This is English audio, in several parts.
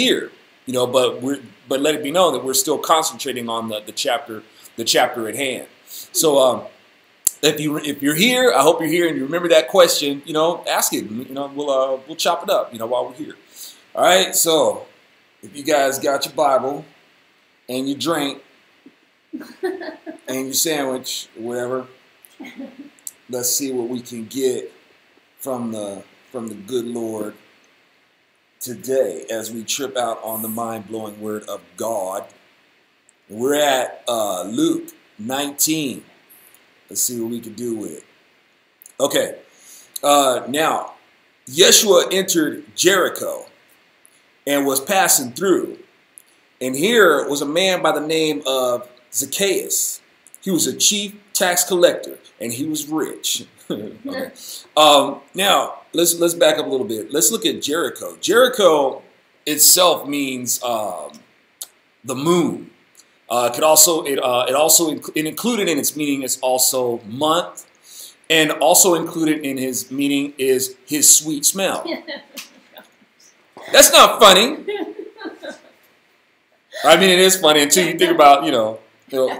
here, you know, but we're but let it be known that we're still concentrating on the, the chapter the chapter at hand. So um, if you if you're here, I hope you're here and you remember that question. You know, ask it. You know, we'll uh, we'll chop it up. You know, while we're here. All right. So if you guys got your Bible and your drink and your sandwich, whatever, let's see what we can get from the from the good Lord today as we trip out on the mind blowing word of God. We're at uh, Luke 19. Let's see what we can do with it. Okay. Uh, now, Yeshua entered Jericho and was passing through. And here was a man by the name of Zacchaeus. He was a chief tax collector and he was rich. okay. um, now, let's let's back up a little bit. Let's look at Jericho. Jericho itself means um, the moon. Uh, could also it uh, it also it included in its meaning is also month, and also included in his meaning is his sweet smell. That's not funny. I mean, it is funny until you think about you know, you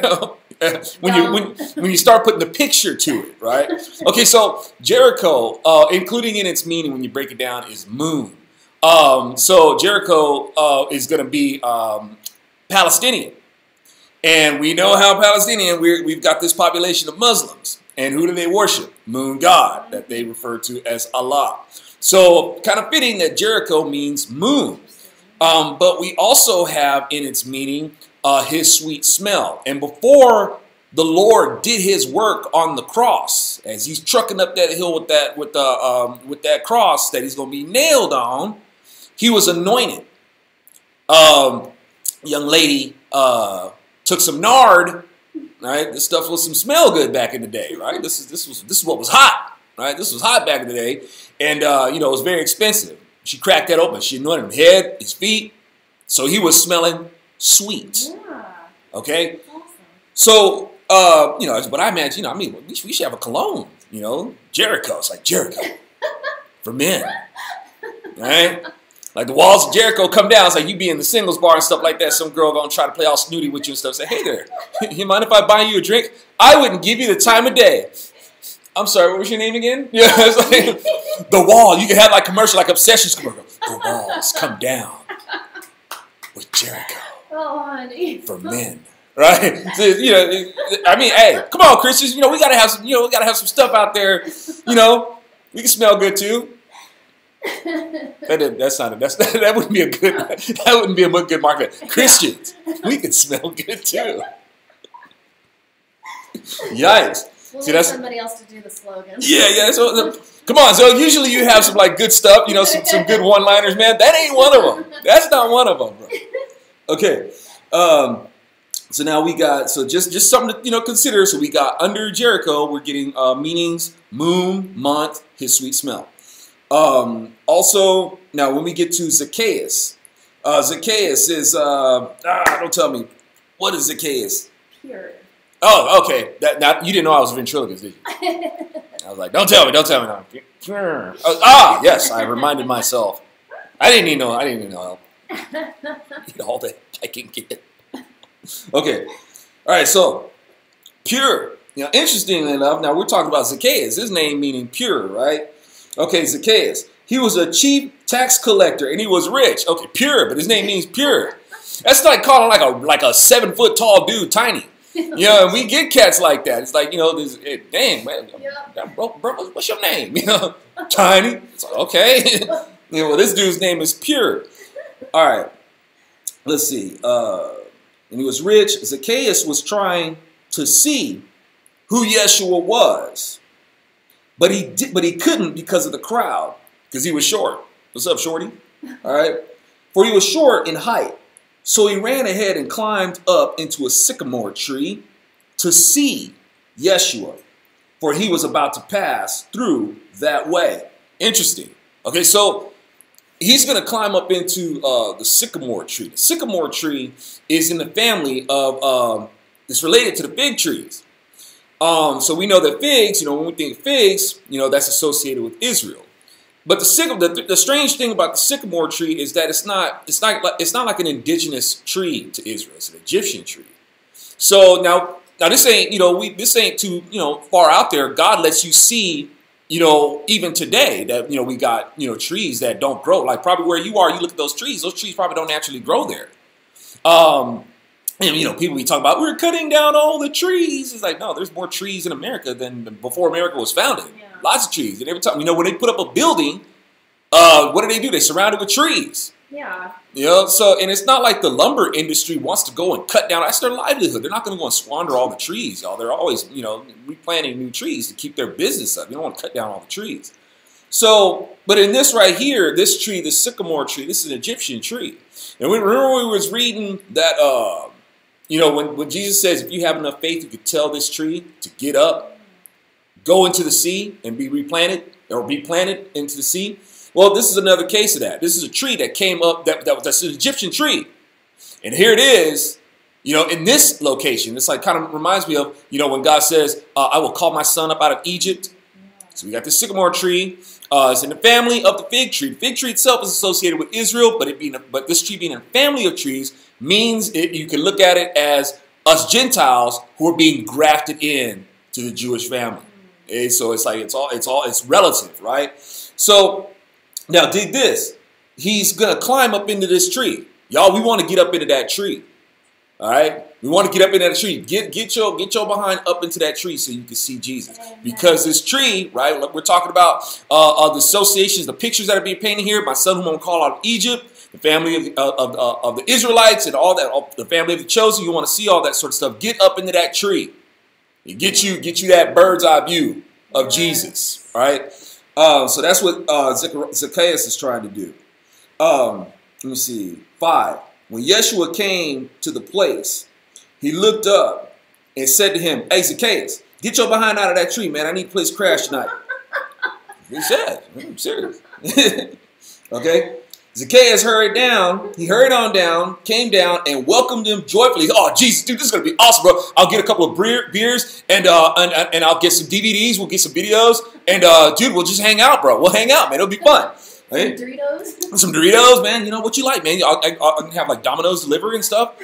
know when you when when you start putting the picture to it, right? Okay, so Jericho, uh, including in its meaning when you break it down, is moon. Um, so Jericho uh, is going to be um, Palestinian, and we know how Palestinian we we've got this population of Muslims, and who do they worship? Moon god that they refer to as Allah. So kind of fitting that Jericho means moon. Um, but we also have in its meaning uh, his sweet smell. And before the Lord did his work on the cross, as he's trucking up that hill with that with the um, with that cross that he's going to be nailed on, he was anointed. Um, young lady uh, took some nard. Right, this stuff was some smell good back in the day. Right, this is this was this is what was hot. Right, this was hot back in the day, and uh, you know it was very expensive. She cracked that open. She anointed his head, his feet, so he was smelling sweet. Okay, Awesome. so uh, you know, but I imagine, you know, I mean, we should, we should have a cologne. You know, Jericho. It's like Jericho for men, right? Like the walls of Jericho come down. It's like you be in the singles bar and stuff like that. Some girl gonna try to play all snooty with you and stuff. Say, hey there, you mind if I buy you a drink? I wouldn't give you the time of day. I'm sorry, what was your name again? Yeah, it's like the wall. You can have like commercial, like obsessions commercial. The walls come down with Jericho For men. Right? So, you know, I mean, hey, come on, Christians. You know, we gotta have some. You know, we gotta have some stuff out there. You know, we can smell good too. That didn't- that's not. That's that wouldn't be a good. That wouldn't be a good market. Christians, we can smell good too. Yikes! We'll See, need that's- somebody else to do the slogan. Yeah, yeah. So the, come on. So usually you have some like good stuff. You know, some, some good one-liners, man. That ain't one of them. That's not one of them, bro. Okay. Um, so now we got so just just something to you know consider. So we got under Jericho, we're getting uh, meanings: moon, month, his sweet smell. Um, also, now when we get to Zacchaeus, uh, Zacchaeus is uh, ah, don't tell me what is Zacchaeus. Pure. Oh, okay. That not you didn't know I was a ventriloquist, did you? I was like, don't tell me, don't tell me now. Sure. Oh, ah, yes, I reminded myself. I didn't even know. I didn't even know Get all that I can get. Okay. All right. So pure. Now, interestingly enough, now we're talking about Zacchaeus. His name meaning pure, right? Okay, Zacchaeus. He was a chief tax collector and he was rich. Okay, pure, but his name means pure. That's like calling like a like a seven foot tall dude tiny. You know, and we get cats like that. It's like, you know, this, it, dang, man, Yeah. bro, bro, what's your name? You know, tiny. It's like, okay. you know, well, this dude's name is Pure. All right. Let's see. Uh, and he was rich. Zacchaeus was trying to see who Yeshua was, but he did, but he couldn't because of the crowd, because he was short. What's up, Shorty? All right. For he was short in height. So he ran ahead and climbed up into a sycamore tree to see Yeshua, for he was about to pass through that way. Interesting. Okay, so he's going to climb up into uh, the sycamore tree. The sycamore tree is in the family of, um, it's related to the fig trees. Um, so we know that figs, you know, when we think figs, you know, that's associated with Israel. but the the, the strange thing about the sycamore tree is that it's not, it's not, like, it's not like an indigenous tree to Israel. It's an Egyptian tree. So now, now this ain't, you know, we this ain't too, you know, far out there. God lets you see, you know, even today that you know we got, you know, trees that don't grow. Like probably where you are, you look at those trees. Those trees probably don't naturally grow there. Um, and you know, people we talk about we're cutting down all the trees. It's like no, there's more trees in America than before America was founded. Yeah. Lots of trees. And every time, you know, when they put up a building, uh, what do they do? They surround it with trees. Yeah. You know, so and it's not like the lumber industry wants to go and cut down. That's their livelihood. They're not going to go and squander all the trees, y'all. They're always, you know, replanting new trees to keep their business up. You don't want to cut down all the trees. So, but in this right here, this tree, the sycamore tree, this is an Egyptian tree. And we remember we was reading that, uh, you know, when, when Jesus says, if you have enough faith, you could tell this tree to get up, go into the sea, and be replanted or be planted into the sea. Well, this is another case of that. This is a tree that came up, that, that that's an Egyptian tree. And here it is, you know, in this location. It's like kind of reminds me of, you know, when God says, uh, I will call my son up out of Egypt. So we got the sycamore tree. Uh, it's in the family of the fig tree. The fig tree itself is associated with Israel, but it being, a, but this tree being a family of trees means it, you can look at it as us Gentiles who are being grafted in to the Jewish family. Okay, so it's like it's all it's all it's relative, right? So now dig this. He's gonna climb up into this tree. Y'all, we want to get up into that tree. All right? We want to get up in that tree. Get get your get your behind up into that tree so you can see Jesus. Because this tree, right? We're talking about uh, uh, the associations, the pictures that are being painted here. My son, whom I'm going to call out of Egypt, the family of, uh, of, uh, of the Israelites, and all that. all- The family of the chosen. You want to see all that sort of stuff. Get up into that tree. Get you get you that bird's eye view of Jesus. Right. Uh, so that's what uh, Zacchaeus is trying to do. Um, let me see. Five. When Yeshua came to the place, he looked up and said to him, Hey, Zacchaeus, get your behind out of that tree, man. I need place crash tonight. he said, I'm serious. okay? Zacchaeus hurried down. He hurried on down, came down, and welcomed him joyfully. Oh, Jesus, dude, this is gonna be awesome, bro. I'll get a couple of beers, and uh, and, and I'll get some DVDs. We'll get some videos, and uh, dude, we'll just hang out, bro. We'll hang out, man. It'll be fun. Right? Doritos. some Doritos, man. You know what you like, man. I'll, I, I can have like Domino's delivery and stuff.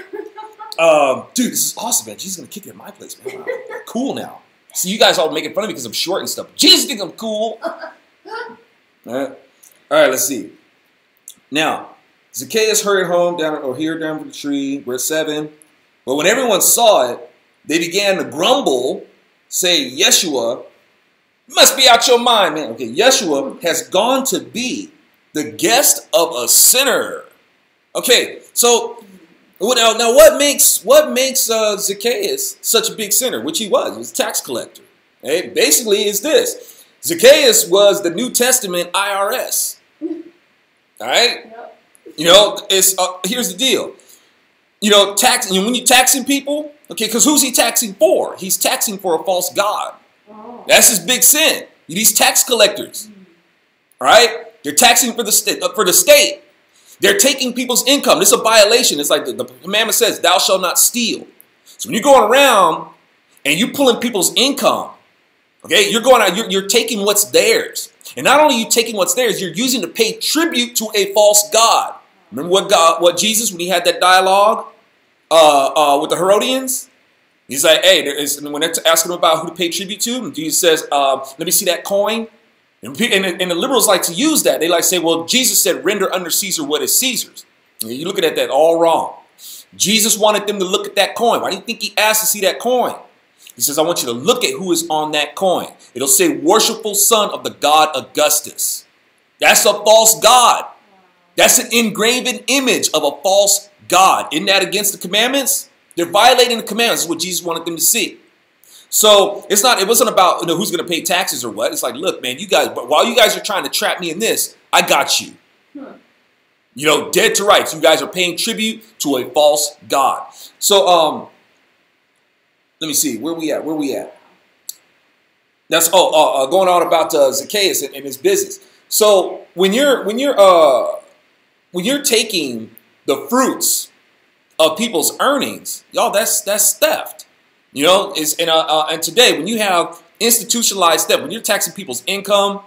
Um, dude, this is awesome, man. She's gonna kick it at my place, man. Wow. Cool now. See, you guys all making fun of me because I'm short and stuff. Jesus think I'm cool. All right, all right. Let's see. Now, Zacchaeus hurried home down or here down from the tree. We're seven. But when everyone saw it, they began to grumble, say, Yeshua, must be out your mind, man. Okay, Yeshua has gone to be the guest of a sinner. Okay, so now, now what makes what makes uh, Zacchaeus such a big sinner, which he was, he was a tax collector. Okay, basically, is this Zacchaeus was the New Testament IRS. All right, Yep. you know, it's uh, here's the deal. You know, tax you know, when you're taxing people, okay, because who's he taxing for? He's taxing for a false god. Oh. That's his big sin. These tax collectors, all right? They're taxing for the state. For the state, they're taking people's income. This is a violation. It's like the, the commandment says, "Thou shalt not steal." So when you're going around and you're pulling people's income, okay, you're going out. You're, you're taking what's theirs, and not only are you taking what's theirs, you're using to pay tribute to a false god. Remember what God, what Jesus, when he had that dialogue uh, uh, with the Herodians, He's like, hey, there is, when they're asking him about who to pay tribute to, Jesus says, uh, let me see that coin. And, and, and the liberals like to use that. They like to say, well, Jesus said, render under Caesar what is Caesar's. And you're looking at that all wrong. Jesus wanted them to look at that coin. Why do you think he asked to see that coin? He says, I want you to look at who is on that coin. It'll say, worshipful son of the god Augustus. That's a false god. That's an engraven image of a false god. Isn't that against the commandments? They're violating the commandments. What Jesus wanted them to see. So it's not. It wasn't about you know who's going to pay taxes or what. It's like, look, man, you guys. While you guys are trying to trap me in this, I got you. Huh. You know, dead to rights. You guys are paying tribute to a false god. So um, let me see. Where we at? Where we at? That's oh uh, uh, going on about uh, Zacchaeus and, and his business. So when you're when you're uh when you're taking the fruits of people's earnings, y'all, that's that's theft. You know, is and uh, uh, and today when you have institutionalized theft, when you're taxing people's income,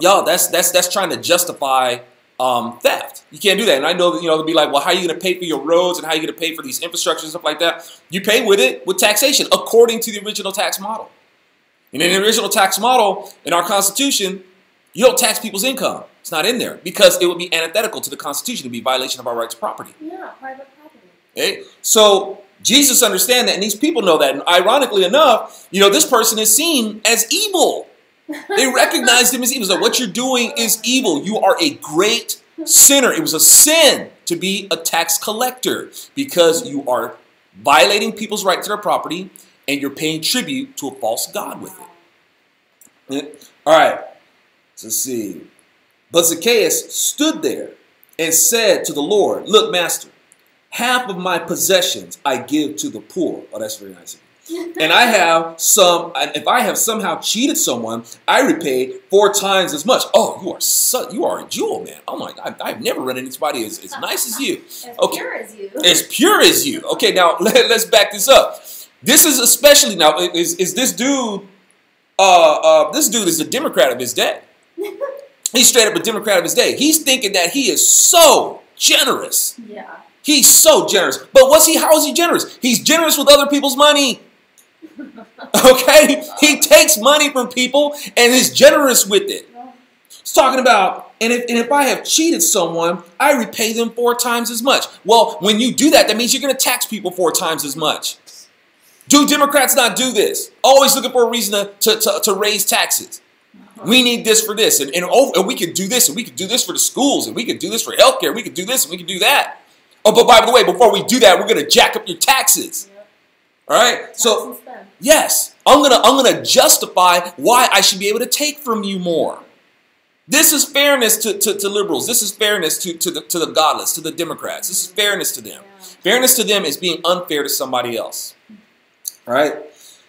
y'all, that's that's that's trying to justify um, theft. You can't do that. And I know that you know they'll be like, well, how are you going to pay for your roads and how are you going to pay for these infrastructures and stuff like that? You pay with it with taxation according to the original tax model. And in the original tax model in our Constitution, you don't tax people's income. It's not in there because it would be antithetical to the Constitution. It would be violation of our right to property. Yeah, private property. Okay? So Jesus understands that, and these people know that. And ironically enough, you know, this person is seen as evil. They recognize him as evil. So what you're doing is evil. You are a great sinner. It was a sin to be a tax collector because you are violating people's right to their property and you're paying tribute to a false god with it. All right. Let's see. But Zacchaeus stood there and said to the Lord, Look, Master, half of my possessions I give to the poor. Oh, that's very nice and I have some, if I have somehow cheated someone, I repay four times as much. Oh, you are so, you are a jewel, man. Oh my God, I've never run into anybody as, as nice as you. As Okay. pure as you. As pure as you. Okay, now let, us back this up. This is especially now is, is this dude, uh, uh, this dude is a Democrat of his day. He's straight up a Democrat of his day. He's thinking that he is so generous. yeah. He's so generous. But what's he? How is he generous? He's generous with other people's money. Okay? He takes money from people and is generous with it. It's talking about, and if, and if I have cheated someone, I repay them four times as much. Well, when you do that, that means you're going to tax people four times as much. Do Democrats not do this? Always looking for a reason to, to, to, to raise taxes. We need this for this, and, and, oh, and we could do this, and we could do this for the schools, and we could do this for healthcare, we could do this, and we could do that. Oh, but by the way, before we do that, we're going to jack up your taxes. All right? So, Tax and spend. Yes, I'm gonna I'm gonna justify why I should be able to take from you more. This is fairness to, to, to liberals. This is fairness to, to the to the godless, to the Democrats. This is fairness to them. Yeah. Fairness to them is being unfair to somebody else. All right.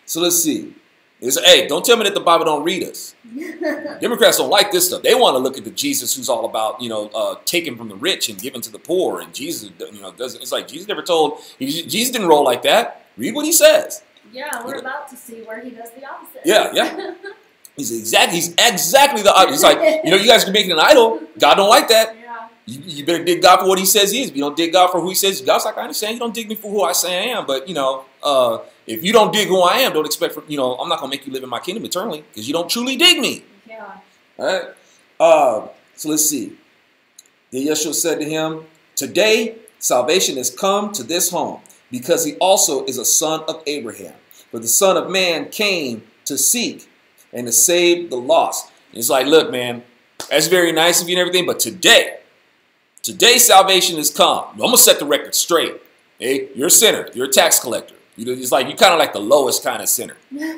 So let's see. It's, hey, don't tell me that the Bible don't read us. Democrats don't like this stuff. They want to look at the Jesus who's all about you know uh, taking from the rich and giving to the poor. And Jesus, you know, doesn't. It's like Jesus never told. he- Jesus didn't roll like that. Read what he says. Yeah, we're about to see where he does the opposite. Yeah, yeah. He's exactly he's exactly the opposite. He's like, you know, you guys are making an idol. God don't like that. yeah. You, you better dig God for what He says He is. If you don't dig God for who He says, God's like, I understand. You don't dig me for who I say I am, but you know, uh, if you don't dig who I am, don't expect for you know, I'm not gonna make you live in my kingdom eternally because you don't truly dig me. Yeah. All right. Uh, so let's see. Then Yeshua said to him, Today salvation has come to this home because he also is a son of Abraham. For the Son of Man came to seek and to save the lost. It's like, look, man, that's very nice of you and everything, but today, today salvation has come. I'm gonna set the record straight. Hey, you're a sinner. You're a tax collector. You know, it's like you're kind of like the lowest kind of sinner.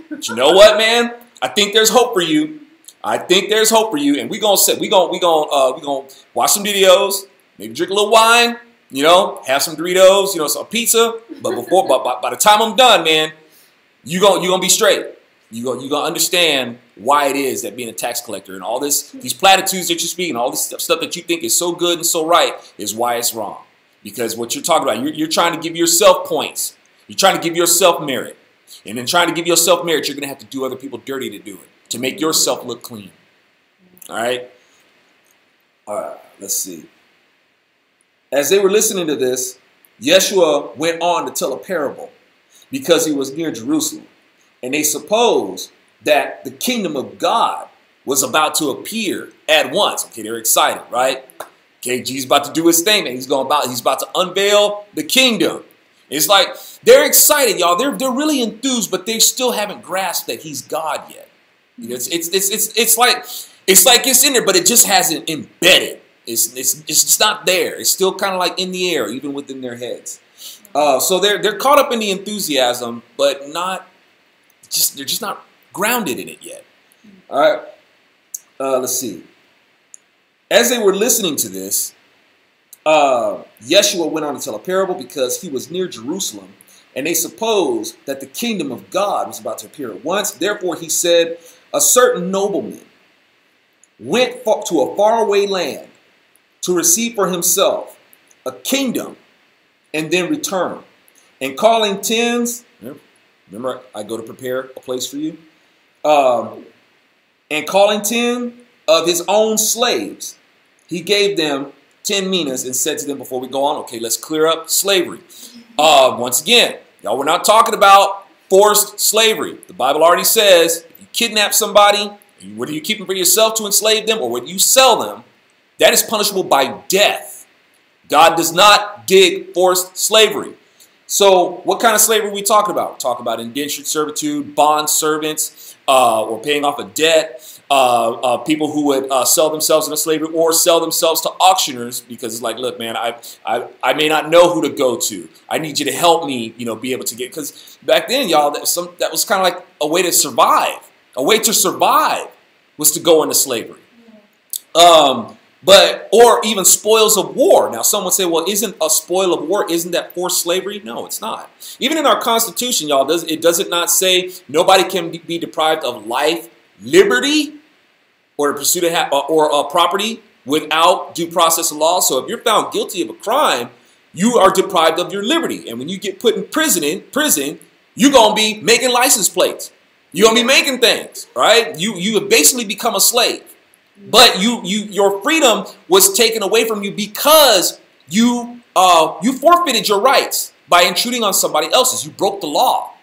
But you know what, man? I think there's hope for you. I think there's hope for you, and we're gonna sit. we're gonna we're gonna uh, we're gonna watch some videos, maybe drink a little wine. You know, have some Doritos. You know, some pizza. But before, but by, by the time I'm done, man, you gonna you gonna be straight. You go you gonna understand why it is that being a tax collector and all this these platitudes that you're speaking, all this stuff, stuff that you think is so good and so right is why it's wrong. Because what you're talking about, you're, you're trying to give yourself points. You're trying to give yourself merit. And in trying to give yourself merit, you're going to have to do other people dirty to do it, to make yourself look clean. All right? All right, let's see. As they were listening to this, Yeshua went on to tell a parable because he was near Jerusalem. And they supposed that the kingdom of God was about to appear at once. Okay, they're excited, right? Okay, Jesus about to do his thing, man. He's going about, he's about to unveil the kingdom. It's like they're excited, y'all. They're they're really enthused, but they still haven't grasped that he's God yet. It's it's it's it's it's like it's like it's in there, but it just hasn't embedded. It's it's it's not there. It's still kind of like in the air, even within their heads. Uh, so they're they're caught up in the enthusiasm, but not just they're just not grounded in it yet. All right. Uh, let's see. As they were listening to this, uh, Yeshua went on to tell a parable because he was near Jerusalem, and they supposed that the kingdom of God was about to appear at once. Therefore, he said, A certain nobleman went to a faraway land to receive for himself a kingdom and then return. And calling tens, remember I go to prepare a place for you, um, and calling ten of his own slaves, he gave them 10 minas and said to them before we go on, okay, let's clear up slavery. Uh, once again, y'all, we're not talking about forced slavery. The Bible already says if you kidnap somebody, whether you keep them for yourself to enslave them or whether you sell them, that is punishable by death. God does not dig forced slavery. So, what kind of slavery we talking about? We're about indentured servitude, bond servants, uh, or paying off a debt, uh, uh, people who would uh, sell themselves into slavery or sell themselves to auctioners because it's like, look, man, I, I, I may not know who to go to. I need you to help me, you know, be able to get. Because back then, y'all, that was some that was kind of like a way to survive. A way to survive was to go into slavery. Um, but or even spoils of war. Now, some would say, well, isn't a spoil of war? Isn't that forced slavery? No, it's not. Even in our Constitution, y'all, does it does it not say nobody can be deprived of life, liberty, or the pursuit of ha- or uh, property without due process of law? So, if you're found guilty of a crime, you are deprived of your liberty, and when you get put in prison, in prison, you're gonna be making license plates. You're gonna be making things, right? You you have basically become a slave. But you, you, your freedom was taken away from you because you, uh, you forfeited your rights by intruding on somebody else's. You broke the law.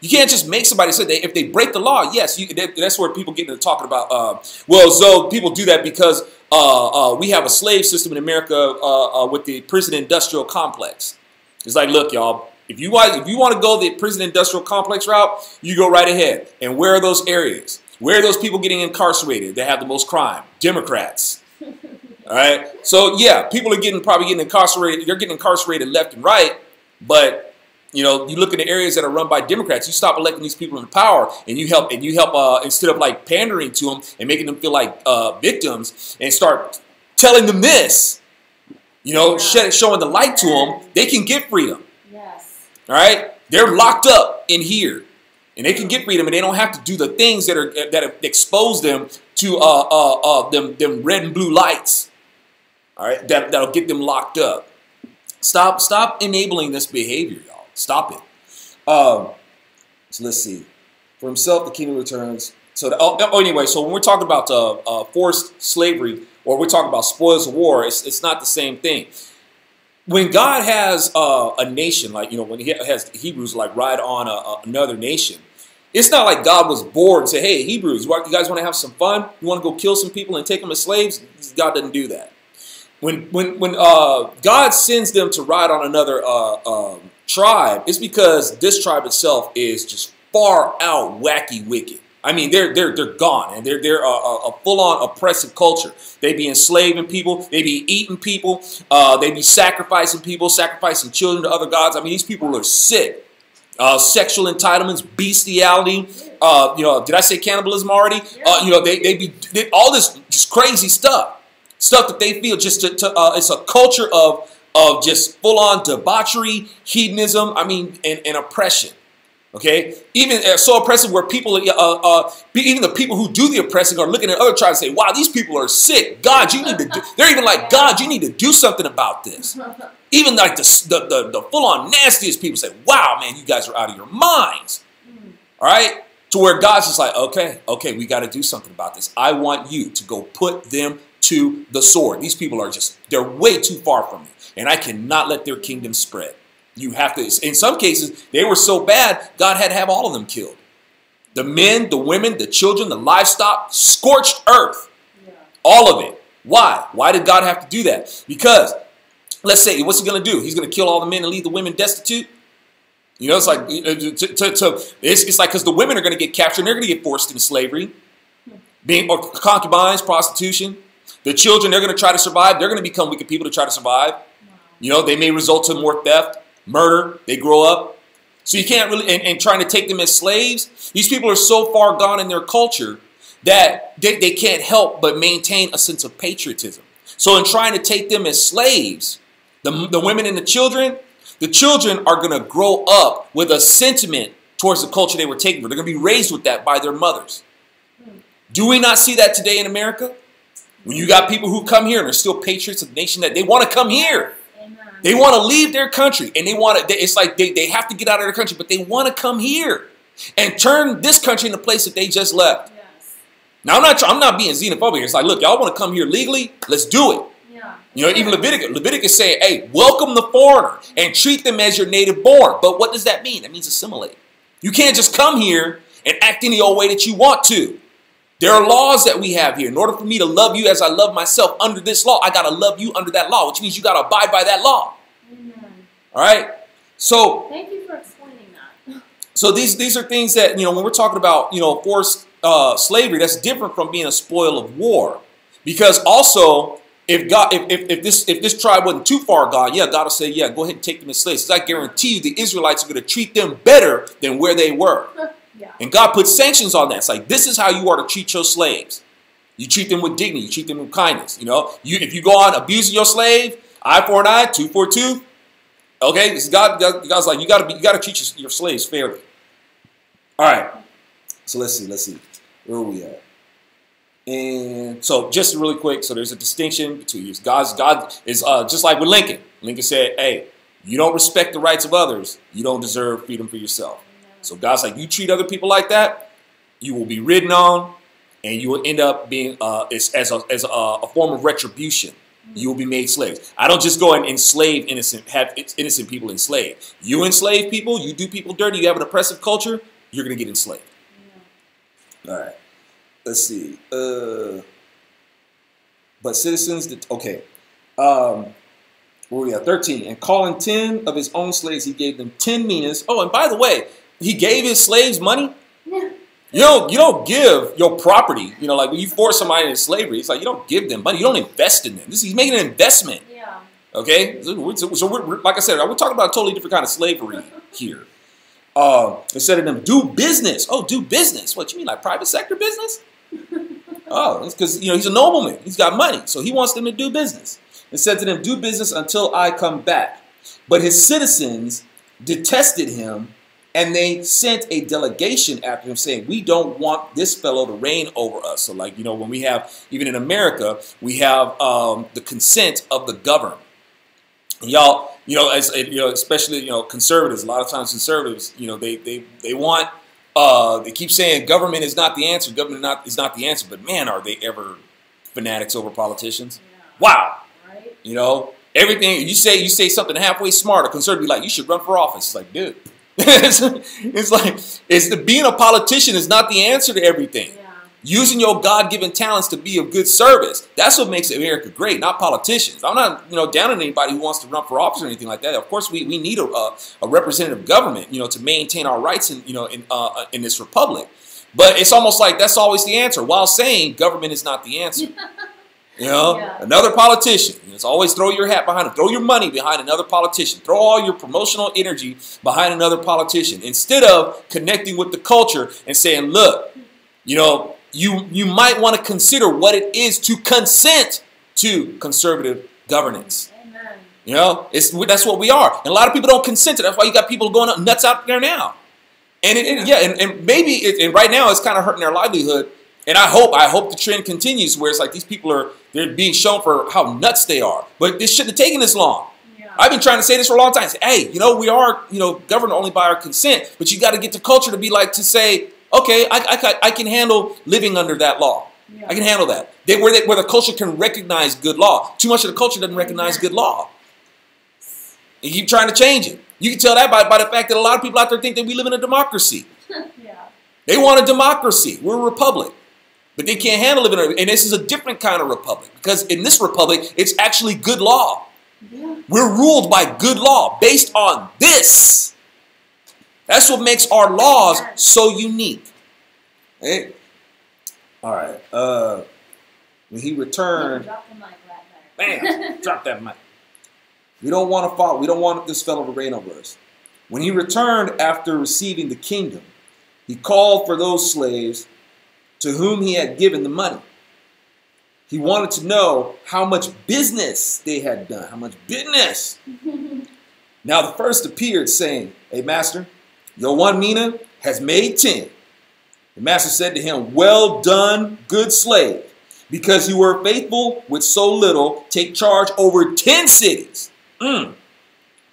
You can't just make somebody say that if they break the law. Yes, you, that's where people get into talking about. Uh, well, so people do that because uh, uh, we have a slave system in America uh, uh, with the prison industrial complex. It's like, look, y'all. If you want, if you want to go the prison industrial complex route, you go right ahead. And where are those areas? Where are those people getting incarcerated that have the most crime? Democrats. All right. So yeah, people are getting probably getting incarcerated. They're getting incarcerated left and right. But you know, you look at the areas that are run by Democrats. You stop electing these people into power, and you help and you help uh, instead of like pandering to them and making them feel like uh, victims, and start telling them this. You know, yeah. showing the light to them. They can get freedom. Yes. All right. They're locked up in here and they can get freedom, and they don't have to do the things that are that expose them to uh, uh, uh, them them red and blue lights. All right, that that'll get them locked up. Stop stop enabling this behavior, y'all. Stop it. Um, so let's see. For himself, the kingdom returns. So the, oh, oh, anyway, so when we're talking about uh, uh, forced slavery, or we're talking about spoils of war, it's, it's not the same thing when God has uh, a nation, like, you know, when he has Hebrews like ride on a, a, another nation, it's not like God was bored and said, hey, Hebrews, you guys want to have some fun? You want to go kill some people and take them as slaves? God doesn't do that. When, when, when uh, God sends them to ride on another uh, um, tribe, it's because this tribe itself is just far out wacky wicked. I mean, they're they're they're gone, and they're they're a, a full-on oppressive culture. They be enslaving people, they be eating people, uh, they be sacrificing people, sacrificing children to other gods. I mean, these people are sick uh, sexual entitlements, bestiality. Uh, you know, did I say cannibalism already? Uh, you know, they, they be they, all this just crazy stuff, stuff that they feel just to, to uh, it's a culture of of just full on debauchery, hedonism. I mean, and, and oppression. Okay, even uh, so oppressive where people, uh, even the people who do the oppressing are looking at other tribes and say, "Wow, these people are sick. God, you need to." Do, they're even like, "God, you need to do something about this." Even like the the, the, the full on nastiest people say, "Wow, man, you guys are out of your minds." Hmm. All right, to where God's just like, "Okay, okay, we got to do something about this. I want you to go put them to the sword. These people are just they're way too far from me, and I cannot let their kingdom spread." You have to, in some cases, they were so bad, God had to have all of them killed. The men, the women, the children, the livestock, scorched earth. Yeah. All of it. Why? Why did God have to do that? Because, let's say, what's he going to do? He's going to kill all the men and leave the women destitute? You know, it's like, to, to, to, it's, it's like, because the women are going to get captured and they're going to get forced into slavery, being or concubines, prostitution. The children, they're going to try to survive. They're going to become wicked people to try to survive. You know, they may result to more theft murder, they grow up. So you can't really, and, and, trying to take them as slaves, these people are so far gone in their culture that they, they can't help but maintain a sense of patriotism. So in trying to take them as slaves, the, the women and the children, the children are going to grow up with a sentiment towards the culture they were taken from. They're going to be raised with that by their mothers. Do we not see that today in America? When you got people who come here and are still patriots of the nation that they want to come here. They want to leave their country and they want to, it's like they, they have to get out of their country, but they want to come here and turn this country into the place that they just left. Yes. Now I'm not I'm not being xenophobic. It's like, look, y'all want to come here legally? Let's do it. Yeah. You know, even Leviticus, Leviticus saying, hey, welcome the foreigner and treat them as your native born. But what does that mean? That means assimilate. You can't just come here and act any old way that you want to. There are laws that we have here. In order for me to love you as I love myself under this law, I got to love you under that law, which means you got to abide by that law. Amen. All right? So, Thank you for explaining that. so these these are things that, you know, when we're talking about, you know, forced uh, slavery, that's different from being a spoil of war. Because also, if God, if, if, if this if this tribe wasn't too far gone, yeah, God will say, yeah, go ahead and take them as slaves. I guarantee you, the Israelites are going to treat them better than where they were. yeah. And God puts sanctions on that. It's like this is how you are to treat your slaves. You treat them with dignity. You treat them with kindness. You know, you if you go on abusing your slave, eye for an eye, tooth for a tooth. Okay, this is God, God. God's like you got to. You got to treat your, your slaves fairly. All right. So let's see. Let's see. Where are we at? And so just really quick. So there's a distinction between these. God's God is uh, just like with Lincoln. Lincoln said, "Hey, you don't respect the rights of others. You don't deserve freedom for yourself." So God's like, you treat other people like that, you will be ridden on, and you will end up being uh, as, as, a, as a, a form of retribution. You will be made slaves. I don't just go and enslave innocent, have innocent people enslaved. You enslave people, you do people dirty, you have an oppressive culture, you're going to get enslaved. All right. Let's see. Uh, but citizens, that, okay. Um, where we at? 13. And calling 10 of his own slaves, he gave them 10 minas. Oh, and by the way, he gave his slaves money. Yeah. You don't, you don't give your property, you know, like when you force somebody into slavery, it's like you don't give them money. You don't invest in them. This, he's making an investment. Yeah. Okay, so, we're- so we're- like I said, we're talking about a totally different kind of slavery here. Uh, instead of them do business, oh, do business. What you mean, like private sector business? Oh, because you know he's a nobleman. He's got money, so he wants them to do business. And said to them, "Do business until I come back." But his citizens detested him, and they sent a delegation after him, saying, "We don't want this fellow to reign over us." So, like you know, when we have even in America, we have um, the consent of the governed. Y'all, you know, as you know, especially you know, conservatives. A lot of times, conservatives, you know, they they they want. Uh, they keep saying government is not the answer. Government not, is not the answer. But man, are they ever fanatics over politicians? Yeah. Wow. Right? You know, everything you say, you say something halfway smart. A conservative be like, you should run for office. It's like, dude, it's, it's like it's the being a politician is not the answer to everything. Yeah. Using your God-given talents to be of good service. That's what makes America great, not politicians. I'm not, you know, down on anybody who wants to run for office or anything like that. Of course, we, we need a, a, a representative government, you know, to maintain our rights in, you know, in, uh, in this republic. But it's almost like that's always the answer, while saying government is not the answer. You know, Yeah. another politician. It's always throw your hat behind him, throw your money behind another politician, throw all your promotional energy behind another politician instead of connecting with the culture and saying, look, you know, you you might want to consider what it is to consent to conservative governance. Amen. You know, it's that's what we are. And a lot of people don't consent to. That's why you got people going nuts out there now. And it, it- yeah, and, and maybe it, and right now it's kind of hurting their livelihood. And I hope I hope the trend continues where it's like these people are they're being shown for how nuts they are. But this shouldn't have taken this long. Yeah. I've been trying to say this for a long time. Say, hey, you know, we are, you know, governed only by our consent, but you got to get the culture to be like to say, okay, I, I, I can handle living under that law. Yeah. I can handle that. They, where, they, where the culture can recognize good law. Too much of the culture doesn't recognize good law. You keep trying to change it. You can tell that by, by the fact that a lot of people out there think that we live in a democracy. yeah. They want a democracy. We're a republic. But they can't handle living in a, and this is a different kind of republic because in this republic, it's actually good law. Yeah. We're ruled by good law based on this. That's what makes our laws so unique. Hey. All right. Uh, when he returned, Drop the mic right bam, drop that mic. We don't want to follow. We don't want this fellow to reign over us. When he returned after receiving the kingdom, he called for those slaves to whom he had given the money. He wanted to know how much business they had done. How much business. Now the first appeared, saying, Hey, master, your one mina has made ten. The master said to him, Well done, good slave. Because you were faithful with so little, take charge over ten cities. Mm.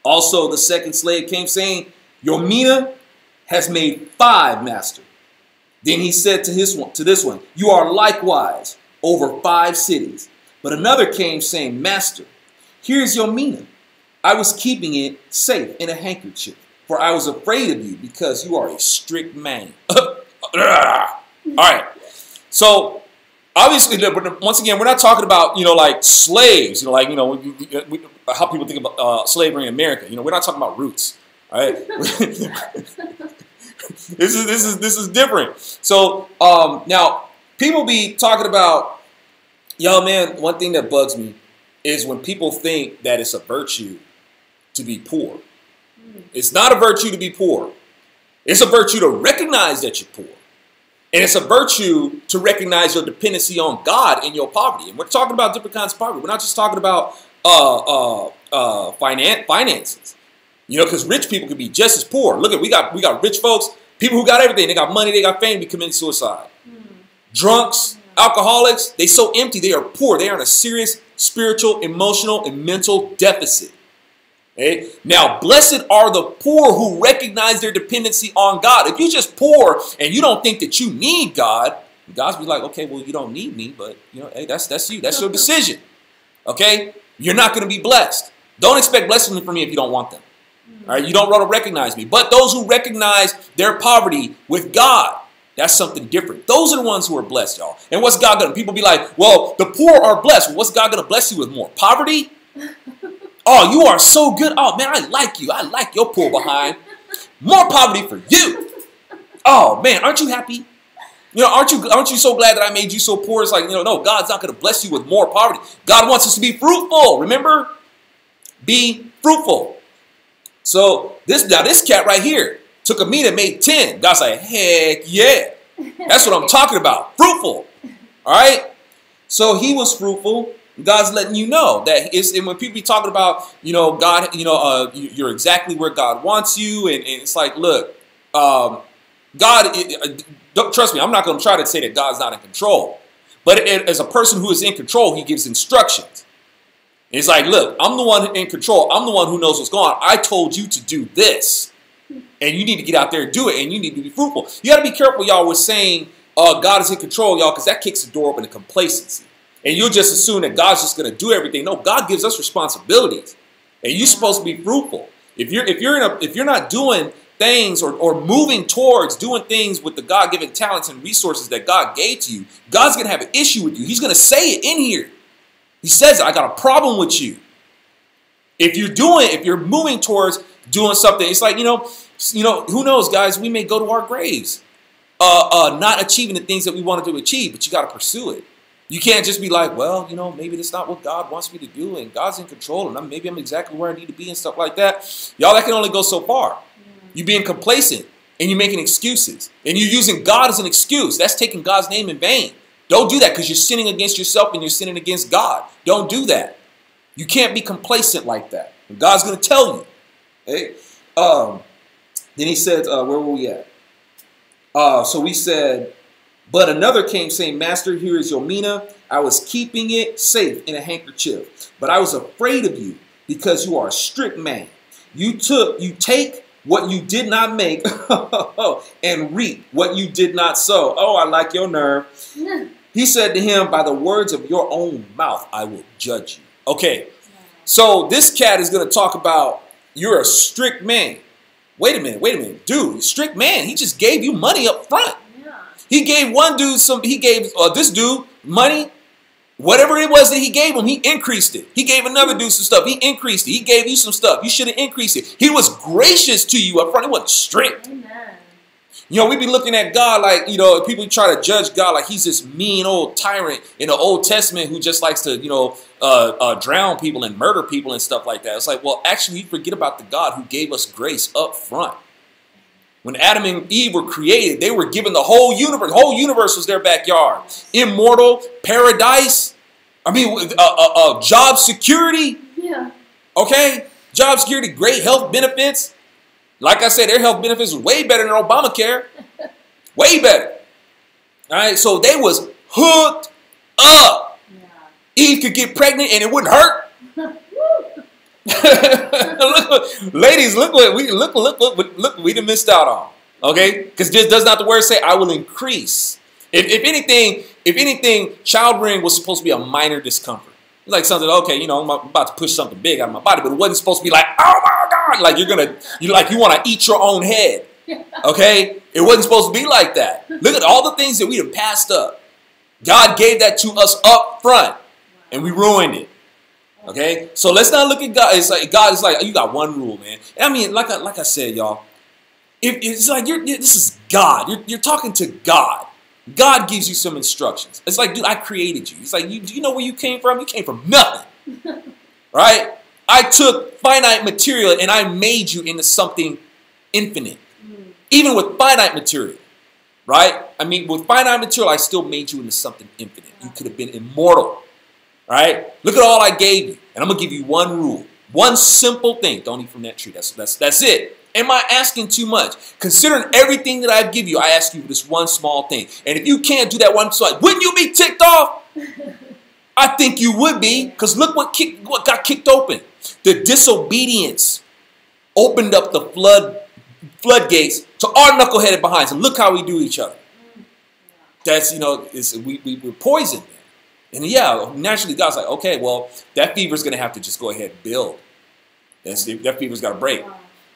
Also, the second slave came saying, Your mina has made five, master. Then he said to his one, to this one, You are likewise over five cities. But another came saying, Master, here's your mina. I was keeping it safe in a handkerchief, for I was afraid of you because you are a strict man. All right. So obviously, once again, we're not talking about you know like slaves. You know, like you know how people think about uh, slavery in America. You know, we're not talking about roots. All right. this is this is this is different. So um, now people be talking about, yo man. One thing that bugs me is when people think that it's a virtue to be poor. It's not a virtue to be poor. It's a virtue to recognize that you're poor. And it's a virtue to recognize your dependency on God in your poverty. And we're talking about different kinds of poverty. We're not just talking about uh, uh, uh, finan- finances. You know, because rich people can be just as poor. Look at we got we got rich folks, people who got everything. They got money, they got fame, be committing suicide. Drunks, alcoholics, they so empty, they are poor. They are in a serious spiritual, emotional, and mental deficit. Okay? Now, blessed are the poor who recognize their dependency on God. If you're just poor and you don't think that you need God, God's be like, okay, well, you don't need me, but you know, hey, that's that's you. That's your decision. Okay? You're not going to be blessed. Don't expect blessings from me if you don't want them. All right, you don't want to recognize me. But those who recognize their poverty with God, that's something different. Those are the ones who are blessed, y'all. And what's God going to? People be like, well, the poor are blessed. What's God going to bless you with more? Poverty? Oh, you are so good. Oh, man, I like you. I like your poor behind. More poverty for you. Oh, man, aren't you happy? You know, aren't you aren't you so glad that I made you so poor? It's like, you know, no, God's not going to bless you with more poverty. God wants us to be fruitful. Remember? Be fruitful. So this now this cat right here took a meat and made 10. God's like, heck yeah. That's what I'm talking about. Fruitful. All right? So he was fruitful. God's letting you know that it's and when people be talking about, you know, God, you know, uh, you're exactly where God wants you, and, and it's like, look, um, God, it, don't trust me. I'm not going to try to say that God's not in control, but it, as a person who is in control, He gives instructions. And it's like, look, I'm the one in control. I'm the one who knows what's going on. I told you to do this, and you need to get out there and do it, and you need to be fruitful. You got to be careful, y'all, with saying uh, God is in control, y'all, because that kicks the door open to complacency and you'll just assume that God's just going to do everything. No, God gives us responsibilities, and you're supposed to be fruitful. If you're if you're in a if you're not doing things or, or moving towards doing things with the God-given talents and resources that God gave to you, God's going to have an issue with you. He's going to say it in here. He says, "I got a problem with you." If you're doing, if you're moving towards doing something, it's like you know, you know, who knows, guys? We may go to our graves, uh, uh, not achieving the things that we wanted to achieve, but you got to pursue it. You can't just be like, well, you know, maybe that's not what God wants me to do, and God's in control, and I'm, maybe I'm exactly where I need to be, and stuff like that. Y'all, that can only go so far. You're being complacent, and you're making excuses, and you're using God as an excuse. That's taking God's name in vain. Don't do that because you're sinning against yourself and you're sinning against God. Don't do that. You can't be complacent like that. And God's going to tell you. Hey, um, then he said, uh, where were we at? Uh, so we said, but another came saying, Master, here is your mina. I was keeping it safe in a handkerchief. But I was afraid of you because you are a strict man. You took, you take what you did not make and reap what you did not sow. Oh, I like your nerve. Hmm. He said to him, By the words of your own mouth, I will judge you. Okay, so this cat is going to talk about you're a strict man. Wait a minute, wait a minute. Dude, strict man, he just gave you money up front. He gave one dude some, he gave uh, this dude money. Whatever it was that he gave him, he increased it. He gave another dude some stuff. He increased it. He gave you some stuff. You should have increased it. He was gracious to you up front. He wasn't strict. Amen. You know, we be looking at God like, you know, people try to judge God like he's this mean old tyrant in the Old Testament who just likes to, you know, uh, uh, drown people and murder people and stuff like that. It's like, well, actually, you forget about the God who gave us grace up front. When Adam and Eve were created, they were given the whole universe. The whole universe was their backyard. Immortal, paradise. I mean, uh, uh, uh, job security. Yeah. Okay? Job security, great health benefits. Like I said, their health benefits was way better than Obamacare. way better. All right? So they was hooked up. Yeah. Eve could get pregnant and it wouldn't hurt. look, ladies, look what we look look look look we done missed out on. Okay? Because just does not the word say, I will increase. If, if anything, if anything, childbearing was supposed to be a minor discomfort. Like something, okay, you know, I'm about to push something big out of my body, but it wasn't supposed to be like, oh my God, like you're gonna, you like you want to eat your own head. Okay? It wasn't supposed to be like that. Look at all the things that we have passed up. God gave that to us up front, and we ruined it. Okay, so let's not look at God. It's like God is like you got one rule, man. I mean, like I, like I said, y'all, if, it's like you're, this is God. You're, you're talking to God. God gives you some instructions. It's like, dude, I created you. It's like, you, do you know where you came from? You came from nothing, right? I took finite material and I made you into something infinite, hmm. even with finite material, right? I mean, with finite material, I still made you into something infinite. You could have been immortal. Right? Look at all I gave you. And I'm gonna give you one rule. One simple thing. Don't eat from that tree. That's that's that's it. Am I asking too much? Considering everything that I give you, I ask you this one small thing. And if you can't do that one small, wouldn't you be ticked off? I think you would be, because look what kicked, what got kicked open. The disobedience opened up the flood floodgates to our knuckleheaded behinds. And look how we do each other. That's you know, we, we we're poisoned. And yeah, naturally God's like, okay, well, that fever's gonna have to just go ahead and build. That's, that fever's gotta break.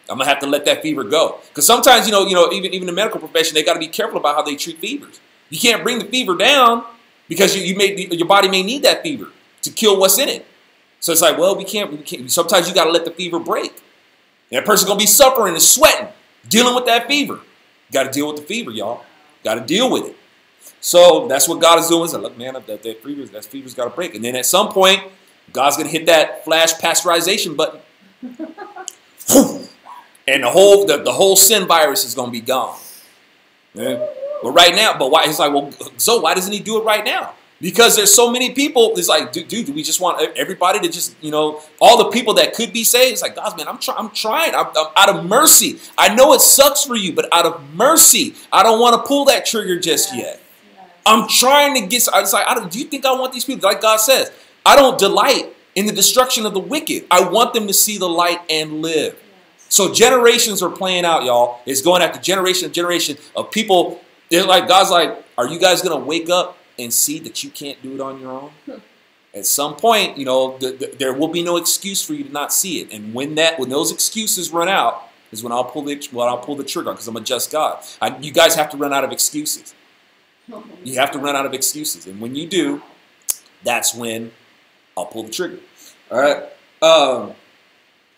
I'm gonna have to let that fever go. Because sometimes, you know, you know, even even the medical profession, they gotta be careful about how they treat fevers. You can't bring the fever down because you, you may your body may need that fever to kill what's in it. So it's like, well, we can't, we can't. Sometimes you gotta let the fever break. And that person's gonna be suffering and sweating, dealing with that fever. You gotta deal with the fever, y'all. Gotta deal with it. So that's what God is doing. So look, man, that, that fever, that fever's got to break. And then at some point, God's going to hit that flash pasteurization button. and the whole, the, the whole sin virus is going to be gone. Yeah. But right now, but why? He's like, well, so why doesn't he do it right now? Because there's so many people. It's like, dude, dude, do we just want everybody to just, you know, all the people that could be saved? It's like, God, man, I'm, try- I'm trying. I'm, I'm out of mercy. I know it sucks for you, but out of mercy, I don't want to pull that trigger just yet. I'm trying to get. It's like, I don't, do you think I want these people? Like God says, I don't delight in the destruction of the wicked. I want them to see the light and live. So generations are playing out, y'all. It's going after generation and generation of people. They're like, God's like, are you guys gonna wake up and see that you can't do it on your own? At some point, you know, the, the, there will be no excuse for you to not see it. And when that, when those excuses run out, is when I'll pull the when I'll pull the trigger because I'm a just God. I, you guys have to run out of excuses. You have to run out of excuses. And when you do, that's when I'll pull the trigger. All right. Um,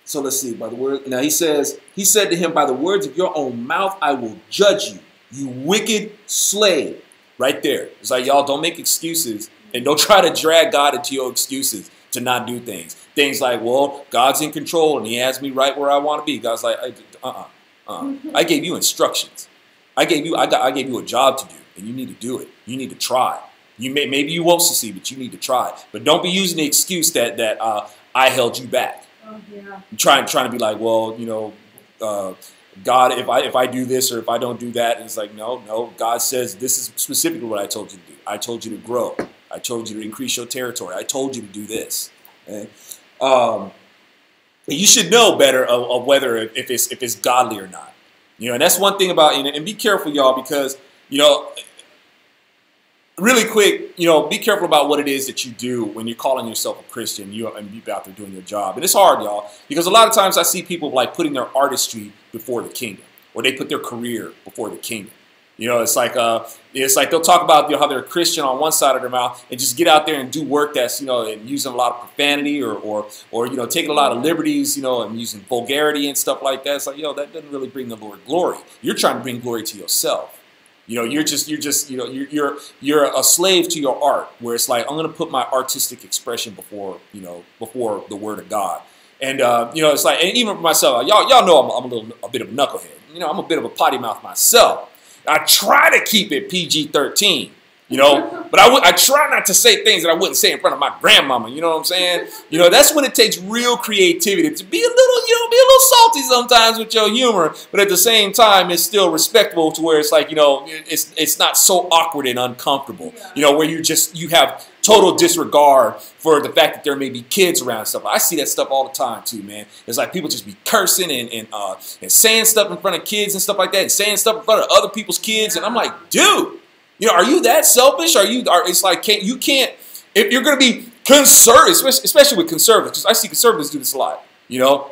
so let's see. By the word now he says, he said to him, By the words of your own mouth, I will judge you, you wicked slave. Right there. It's like y'all don't make excuses and don't try to drag God into your excuses to not do things. Things like, well, God's in control and He has me right where I want to be. God's like, uh, uh, uh. I gave you instructions. I gave you, I, got, I gave you a job to do and you need to do it. You need to try. You may maybe you won't succeed, but you need to try. But don't be using the excuse that that uh, I held you back. Oh, yeah. Trying trying to be like, well, you know, uh, God, if I if I do this or if I don't do that, it's like, no, no. God says this is specifically what I told you to do. I told you to grow. I told you to increase your territory. I told you to do this. Okay? Um, you should know better of, of, whether if it's if it's godly or not. You know, and that's one thing about you know, and be careful, y'all, because you know really quick, you know, be careful about what it is that you do when you're calling yourself a Christian. You and you out there doing your job, and it's hard, y'all, because a lot of times I see people like putting their artistry before the kingdom, or they put their career before the kingdom. You know, it's like uh, it's like they'll talk about you know, how they're a Christian on one side of their mouth and just get out there and do work that's you know and using a lot of profanity or or or you know taking a lot of liberties, you know, and using vulgarity and stuff like that. It's like yo, that doesn't really bring the Lord glory. You're trying to bring glory to yourself. You know, you're just you're just you know you're you're you're a slave to your art. Where it's like I'm going to put my artistic expression before you know before the word of God. And uh, you know, it's like and even for myself, y'all y'all know I'm, I'm a little a bit of a knucklehead. You know, I'm a bit of a potty mouth myself. I try to keep it PG-13 you know. But I, I try not to say things that I wouldn't say in front of my grandmama. You know what I'm saying? You know, that's when it takes real creativity to be a little, you know, be a little salty sometimes with your humor, but at the same time, it's still respectable to where it's like, you know, it's it's not so awkward and uncomfortable. You know, where you just you have total disregard for the fact that there may be kids around stuff. I see that stuff all the time too, man. It's like people just be cursing and and, uh, and saying stuff in front of kids and stuff like that, and saying stuff in front of other people's kids, and I'm like, dude, you know, are you that selfish? Are you? Are it's like can't you can't if you're going to be conservative, especially with conservatives. Because I see conservatives do this a lot, you know,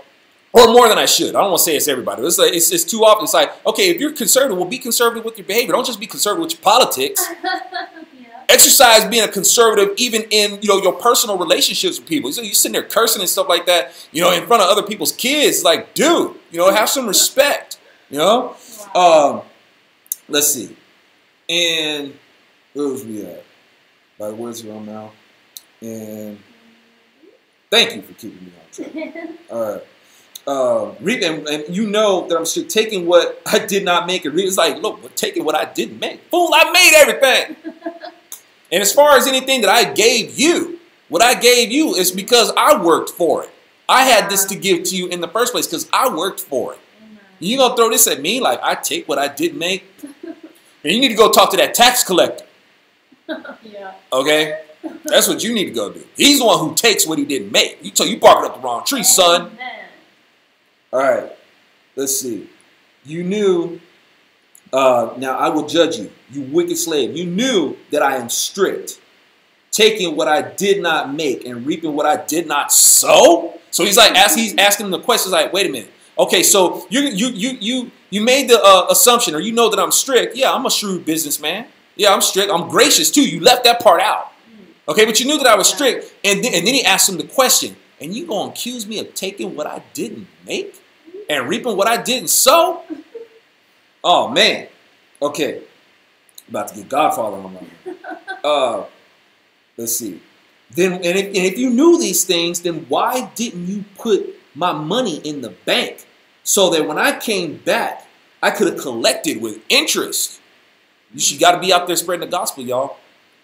or more than I should. I don't want to say it's everybody. It's, like, it's, it's too often. It's like, okay, if you're conservative, well, be conservative with your behavior. Don't just be conservative with your politics. yeah. Exercise being a conservative even in you know your personal relationships with people. So you sitting there cursing and stuff like that, you know, in front of other people's kids. Like, dude, you know, have some respect. You know. Wow. Um, let's see. And where was we at? By the words of our mouth. And thank you for keeping me on track. All right. Uh, read and, and you know that I'm taking what I did not make and read. It's like, look, we're taking what I didn't make. Fool, I made everything. and as far as anything that I gave you, what I gave you is because I worked for it. I had this to give to you in the first place because I worked for it. You gonna throw this at me like I take what I didn't make? And you need to go talk to that tax collector, yeah. okay? That's what you need to go do. He's the one who takes what he didn't make. You tell you barking up the wrong tree, son. Amen. All right, let's see. You knew. Uh, now I will judge you, you wicked slave. You knew that I am strict, taking what I did not make and reaping what I did not sow. So he's like, as he's asking the questions, like, wait a minute. Okay, so you you you you you made the uh, assumption, or you know that I'm strict. Yeah, I'm a shrewd businessman. Yeah, I'm strict. I'm gracious too. You left that part out. Okay, but you knew that I was strict, and then, and then he asked him the question, and you gonna accuse me of taking what I didn't make and reaping what I didn't sow? Oh man. Okay, about to get Godfather on my Uh, let's see. Then, and if, and if you knew these things, then why didn't you put my money in the bank so that when I came back, I could have collected with interest? You should got to be out there spreading the gospel, y'all.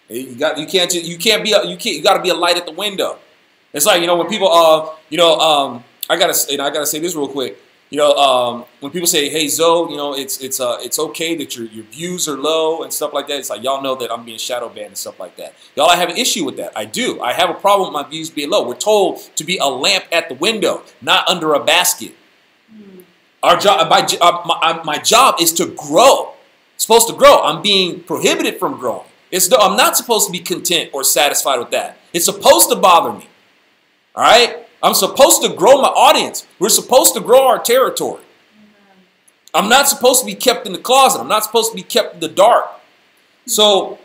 You got you can't you can't be you can't you got to be a light at the window. It's like you know when people uh you know um I gotta I gotta say this real quick. You know um when people say hey Zo you know it's it's uh it's okay that your your views are low and stuff like that. It's like y'all know that I'm being shadow banned and stuff like that. Y'all I have an issue with that. I do. I have a problem with my views being low. We're told to be a lamp at the window, not under a basket. Our job, my, uh, my, uh, my job is to grow. It's supposed to grow. I'm being prohibited from growing. It's no, I'm not supposed to be content or satisfied with that. It's supposed to bother me. All right? I'm supposed to grow my audience. We're supposed to grow our territory. I'm not supposed to be kept in the closet. I'm not supposed to be kept in the dark. So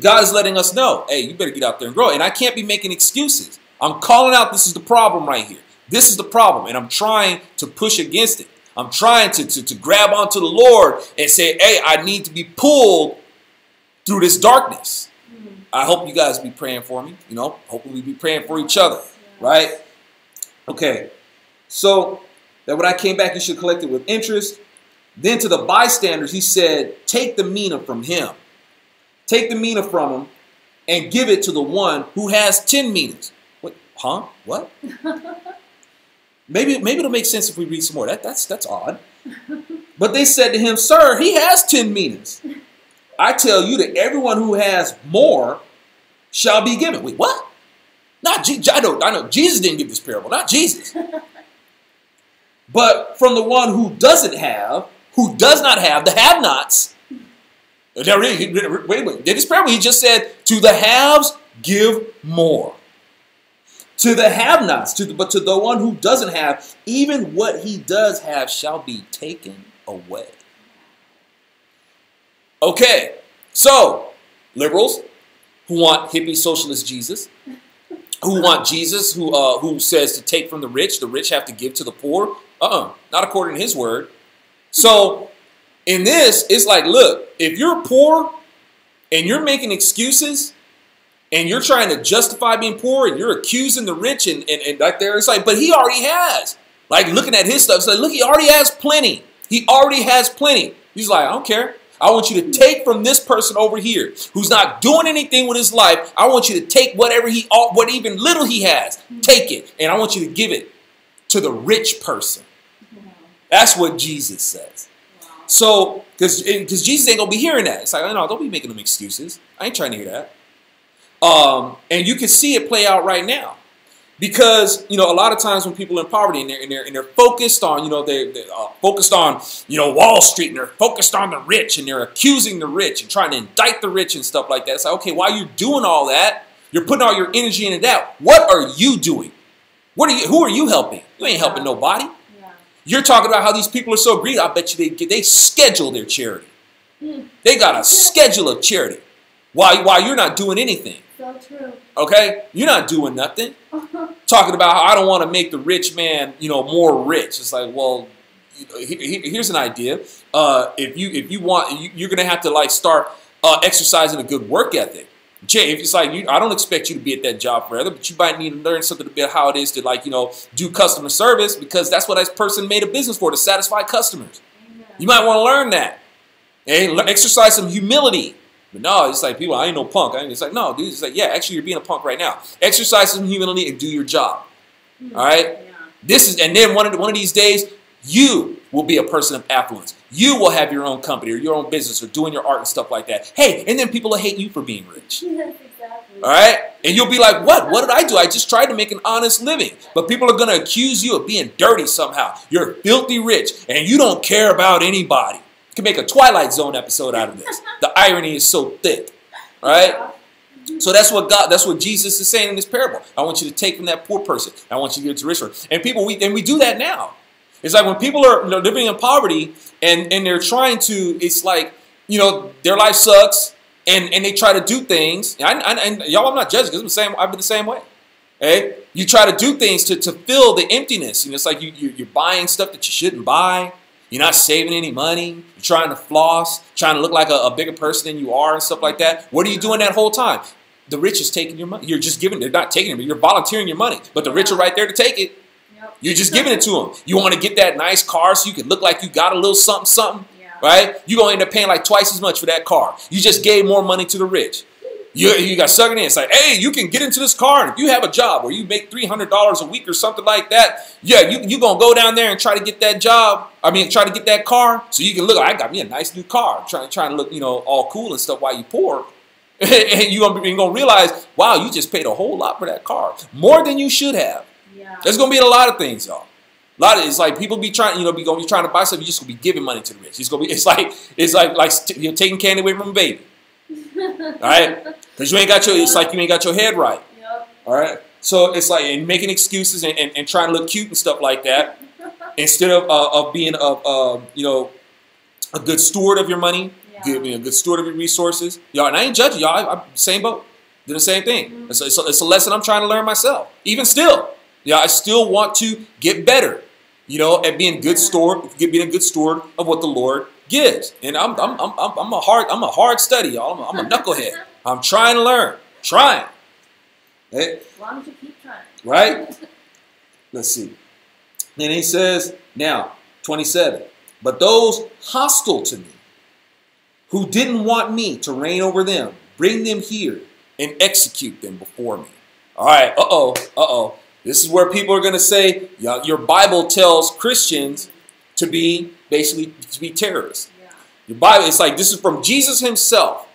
God is letting us know, hey, you better get out there and grow. And I can't be making excuses. I'm calling out this is the problem right here. This is the problem. And I'm trying to push against it. I'm trying to, to, to grab onto the Lord and say, hey, I need to be pulled through this darkness. Mm. I hope you guys be praying for me. You know, hopefully we be praying for each other, right? Okay. So that when I came back, you should collect it with interest. Then to the bystanders, he said, Take the mina from him. Take the mina from him and give it to the one who has 10 minas. What? Huh? What? Maybe, maybe it'll make sense if we read some more. That, that's, that's odd. But they said to him, Sir, he has 10 minas. I tell you that everyone who has more shall be given. Wait, what? Not Je- I know, I know Jesus didn't give this parable, not Jesus. but from the one who doesn't have, who does not have, the have-nots. Now, wait, wait, wait. This parable, he just said, "To the haves, give more." To the have-nots, to the, but to the one who doesn't have, even what he does have shall be taken away. Okay, so liberals who want hippie socialist Jesus, who want Jesus who uh, who says to take from the rich, the rich have to give to the poor. Uh-uh, not according to his word. So in this, it's like, look, if you're poor and you're making excuses and you're trying to justify being poor and you're accusing the rich and, and, and right there, it's like, but he already has. Like looking at his stuff, it's like, look, he already has plenty. He already has plenty. He's like, I don't care. I want you to take from this person over here who's not doing anything with his life. I want you to take whatever he, what even little he has, take it, and I want you to give it to the rich person. That's what Jesus says. So, because because Jesus ain't gonna be hearing that. It's like, no, don't be making them excuses. I ain't trying to hear that. Um, and you can see it play out right now. Because you know, a lot of times when people are in poverty and they're and they're, and they're focused on, you know, they, they're uh, focused on, you know, Wall Street and they're focused on the rich and they're accusing the rich and trying to indict the rich and stuff like that. It's like, okay, while you're doing all that, you're putting all your energy into that. What are you doing? What are you? Who are you helping? You ain't helping nobody. Yeah. You're talking about how these people are so greedy. I bet you they they schedule their charity. Mm. They got a schedule of charity. While while you're not doing anything. So true. Okay, you're not doing nothing. Talking about how I don't want to make the rich man, you know, more rich. It's like, well, he- he- here's an idea. Uh, if you if you want, you, you're gonna have to like start uh, exercising a good work ethic. Jay, if it's like you, I don't expect you to be at that job forever, but you might need to learn something about how it is to like you know do customer service because that's what that person made a business for to satisfy customers. Amen. You might want to learn that. And exercise some humility. But no, it's like people, I ain't no punk. I ain't, it's like, no, dude, it's like, yeah, actually, you're being a punk right now. Exercise some humility and do your job. Mm. All right? Yeah. This is, and then one of, the, one of these days, you will be a person of affluence. You will have your own company or your own business or doing your art and stuff like that. Hey, and then people will hate you for being rich. Yes, exactly. All right? And you'll be like, what? What did I do? I just tried to make an honest living. But people are going to accuse you of being dirty somehow. You're filthy rich and you don't care about anybody. You can make a Twilight Zone episode out of this. The irony is so thick. right? So that's what God, that's what Jesus is saying in this parable. I want you to take from that poor person. I want you to give it to the rich person. And people, we and we do that now. It's like when people are you know, living in poverty and and they're trying to. It's like you know their life sucks and and they try to do things. And, I, and y'all, I'm not judging because I'm the same. I've been the same way. Hey, you try to do things to, to fill the emptiness. And it's like you, you you're buying stuff that you shouldn't buy. You're not saving any money. You're trying to floss, trying to look like a, a bigger person than you are and stuff like that. What are you doing that whole time? The rich is taking your money. You're just giving. They're not taking it, but you're volunteering your money. But the rich are right there to take it. Yep. You're just giving it to them. You want to get that nice car so you can look like you got a little something, something, Yeah. right? You're going to end up paying like twice as much for that car. You just gave more money to the rich. You, you got sucking in. It's like, hey, you can get into this car, and if you have a job where you make $300 a week or something like that, yeah, you, you're going to go down there and try to get that job. I mean, try to get that car so you can look, I got me a nice new car. Trying, trying to look, you know, all cool and stuff while you poor. and you're going to realize, wow, you just paid a whole lot for that car. More than you should have. Yeah. There's gonna be a lot of things, y'all. A lot of it's like people be trying, you know, be gonna be trying to buy stuff. You just gonna be giving money to the rich. It's gonna be, it's like, it's like, like you know, taking candy away from a baby. All right, because you ain't got your, it's like you ain't got your head right. Yep. All right, so it's like and making excuses and, and, and trying to look cute and stuff like that instead of uh, of being a uh, you know a good steward of your money, Yeah. good, being a good steward of your resources. Y'all, and I ain't judging y'all. I, I'm same boat. Do the same thing. Mhm. It's, a, it's, a, it's a lesson I'm trying to learn myself. Even still, yeah, I still want to get better. You know, at being good Yeah. steward, get being a good steward of what the Lord gives. And I'm I'm, I'm, I'm a hard I'm a hard study, y'all. I'm a, I'm a knucklehead. I'm trying to learn, trying. As long as you keep trying. Right? Let's see. Then he says, now, 27. But those hostile to me, who didn't want me to reign over them, bring them here and execute them before me. All right, uh oh, uh oh. This is where people are going to say, "Yeah, your Bible tells Christians to be basically to be terrorists. Yeah. Your Bible, it's like this is from Jesus himself.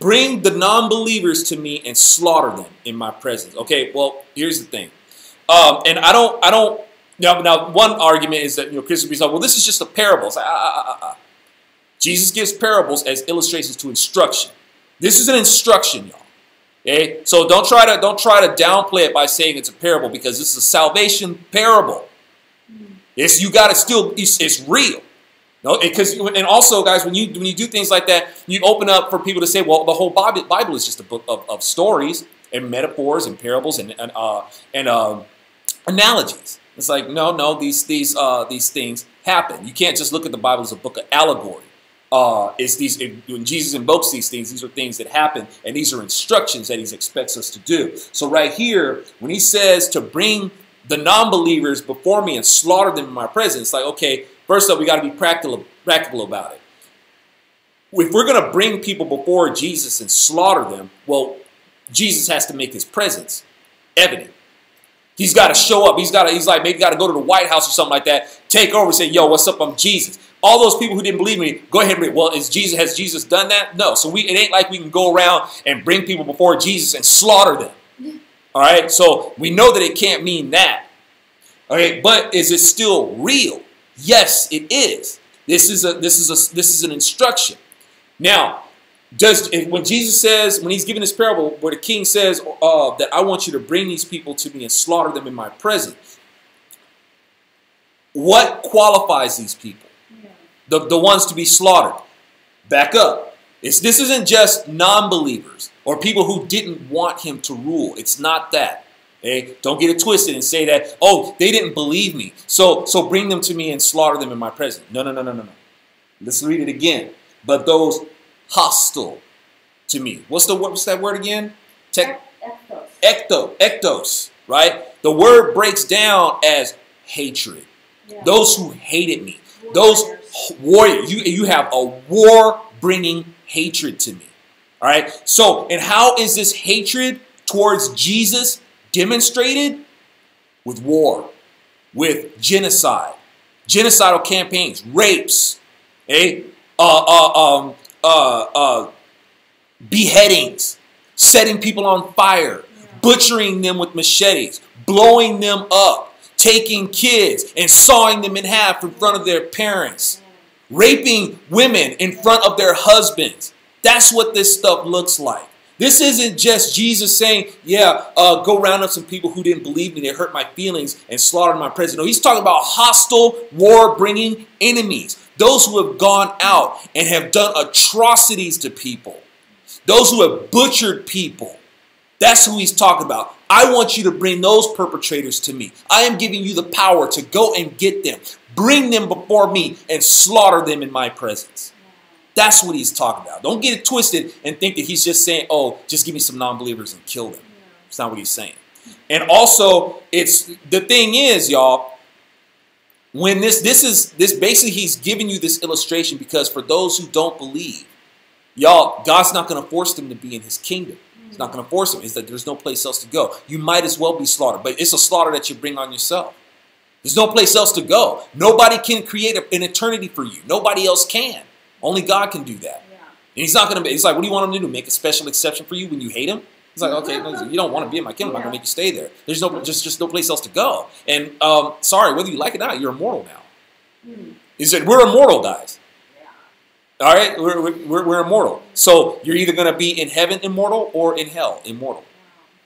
Bring the non-believers to me and slaughter them in my presence. Okay, well, here's the thing. Um, and I don't, I don't. Now, now, one argument is that you know Christians be like, well, this is just a parable. It's like, ah, ah, ah, ah. Jesus gives parables as illustrations to instruction. This is an instruction, y'all. Okay, so don't try to don't try to downplay it by saying it's a parable because this is a salvation parable. It's you got to still it's, it's real. No, because and also, guys, when you when you do things like that, you open up for people to say, well, the whole Bible, Bible is just a book of, of stories and metaphors and parables and and uh, and um, analogies. It's like no, no, these these uh, these things happen. You can't just look at the Bible as a book of allegory. Uh, it's these when Jesus invokes these things, these are things that happen, and these are instructions that He expects us to do. So right here, when He says to bring the non-believers before me and slaughter them in my presence, like okay, first up, we got to be practical practical about it. If we're going to bring people before Jesus and slaughter them, well, Jesus has to make His presence evident. He's got to show up. He's got to. He's like maybe got to go to the White House or something like that. Take over. and Say, "Yo, what's up? I'm Jesus." all those people who didn't believe me, go ahead and read. Well, is Jesus has Jesus done that? No. So we it ain't like we can go around and bring people before Jesus and slaughter them. All right. So we know that it can't mean that. All right. But is it still real? Yes, it is. This is a this is a this is an instruction. Now, does when Jesus says when he's giving this parable where the king says uh, that I want you to bring these people to me and slaughter them in my presence, what qualifies these people? Yeah. The, the ones to be slaughtered. Back up. It's, this isn't just non believers or people who didn't want him to rule. It's not that. Okay? Don't get it twisted and say that, oh, they didn't believe me. So, so bring them to me and slaughter them in my presence. No, no, no, no, no, no. Let's read it again. But those hostile to me. What's the what's that word again? Tech, Ethos. ecto, ectos, right? The word breaks down as hatred. Yeah. Those who hated me. Those Warriors. warrior. You you have a war bringing hatred to me. All right. So, and how is this hatred towards Jesus demonstrated? With war, with genocide, genocidal campaigns, rapes, eh? Uh, uh, um, uh, uh, beheadings, setting people on fire, butchering them with machetes, blowing them up, taking kids and sawing them in half in front of their parents, raping women in front of their husbands. That's what this stuff looks like. This isn't just Jesus saying, Yeah, uh, go round up some people who didn't believe me, they hurt my feelings, and slaughtered my president. No, he's talking about hostile, war bringing enemies. Those who have gone out and have done atrocities to people, those who have butchered people. That's who he's talking about. I want you to bring those perpetrators to me. I am giving you the power to go and get them, bring them before me, and slaughter them in my presence. That's what he's talking about. Don't get it twisted and think that he's just saying, oh, just give me some non believers and kill them. It's not what he's saying. And also, it's the thing is, y'all, when this this is this basically he's giving you this illustration because for those who don't believe, y'all, God's not going to force them to be in his kingdom. He's not going to force them. Is that there's no place else to go. You might as well be slaughtered, but it's a slaughter that you bring on yourself. There's no place else to go. Nobody can create an eternity for you. Nobody else can. Only God can do that. Yeah. And he's not going to. Be. He's like, what do you want him to do? Make a special exception for you when you hate him? He's like, okay, you don't want to be in my kingdom. I'm going to make you stay there. There's no just just no place else to go. And um, sorry, whether you like it or not, you're immortal now. Hmm. He said, we're immortal, guys. Yeah. All right, we're, we're, we're immortal. So you're either going to be in heaven immortal or in hell immortal.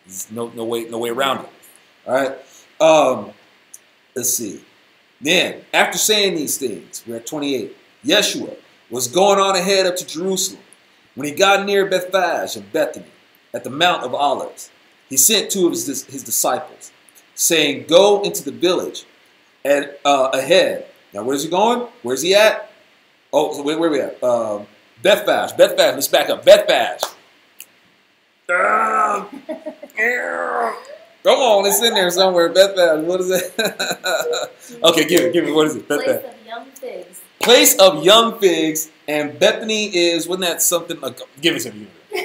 There's no no way no way around it. All right. Um, let's see. Then, after saying these things, we're at 28. Yeshua was going on ahead up to Jerusalem. When he got near Bethphage and Bethany, at the Mount of Olives, he sent two of his, his disciples, saying, Go into the village and, uh, ahead. Now, where's he going? Where's he at? Oh, so where, where we at? Um, Bethphage. Bethphage. Let's back up. Bethphage. Come on, it's in there somewhere. Bethphage. What is it? okay, give it. Give me. What is it? Place Bethphage. of young figs. Place of young figs, and Bethany is wasn't that something? Like, give it to me.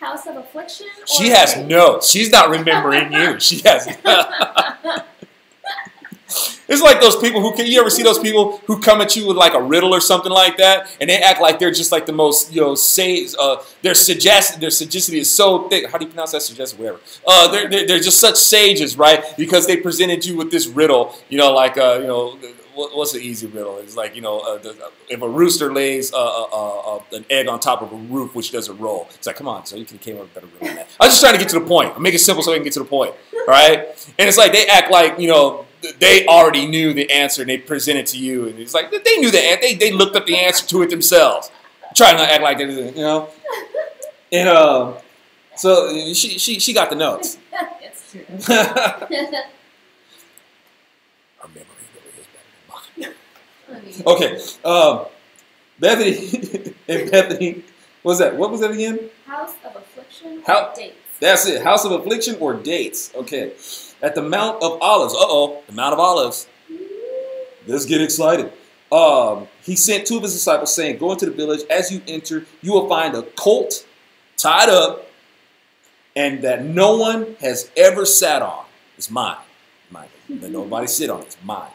House of affliction. She has no. She's not remembering you. She has. it's like those people who can. You ever see those people who come at you with like a riddle or something like that, and they act like they're just like the most, you know, say. Uh, their suggest, their sagacity is so thick. How do you pronounce that? Suggest, whatever. Uh, they're, they're they're just such sages, right? Because they presented you with this riddle. You know, like uh, you know. what- What's the easy riddle? It's like you know, uh, the, if a rooster lays uh, uh, uh, uh, an egg on top of a roof, which doesn't roll. It's like, come on, so you could came up with a better riddle than that. I was just trying to get to the point. I make it simple so I can get to the point, all right? And it's like they act like you know they already knew the answer and they presented it to you, and it's like they knew the answer. They they looked up the answer to it themselves. Trying to act like they didn't, you know. And um, so she she she got the notes. That's true. Her memory really is better than mine. Okay, um, Bethany and Bethany. What's that? What was that again? House of affliction. How- Or dates. That's it. House of affliction or dates. Okay. At the Mount of Olives. Uh oh. The Mount of Olives. Let's get excited. Um, he sent two of his disciples, saying, Go into the village. As you enter, you will find a colt tied up, and that no one has ever sat on. It's mine. Mine. Let nobody sit on it. It's mine.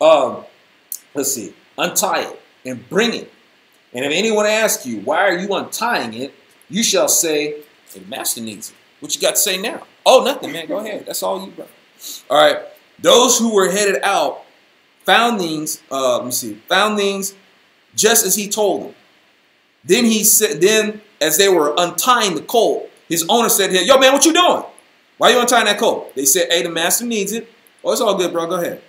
Um, let's see. untie it and bring it. And if anyone asks you, why are you untying it? You shall say, the master needs it. What you got to say now? Oh, nothing, man. Go ahead. That's all you, bro. All right. Those who were headed out found things, uh, let me see, found things just as he told them. Then he said, then as they were untying the colt, his owner said to him, Yo, man, what you doing? Why you untying that colt? They said, Hey, the master needs it. Oh, it's all good, bro. Go ahead.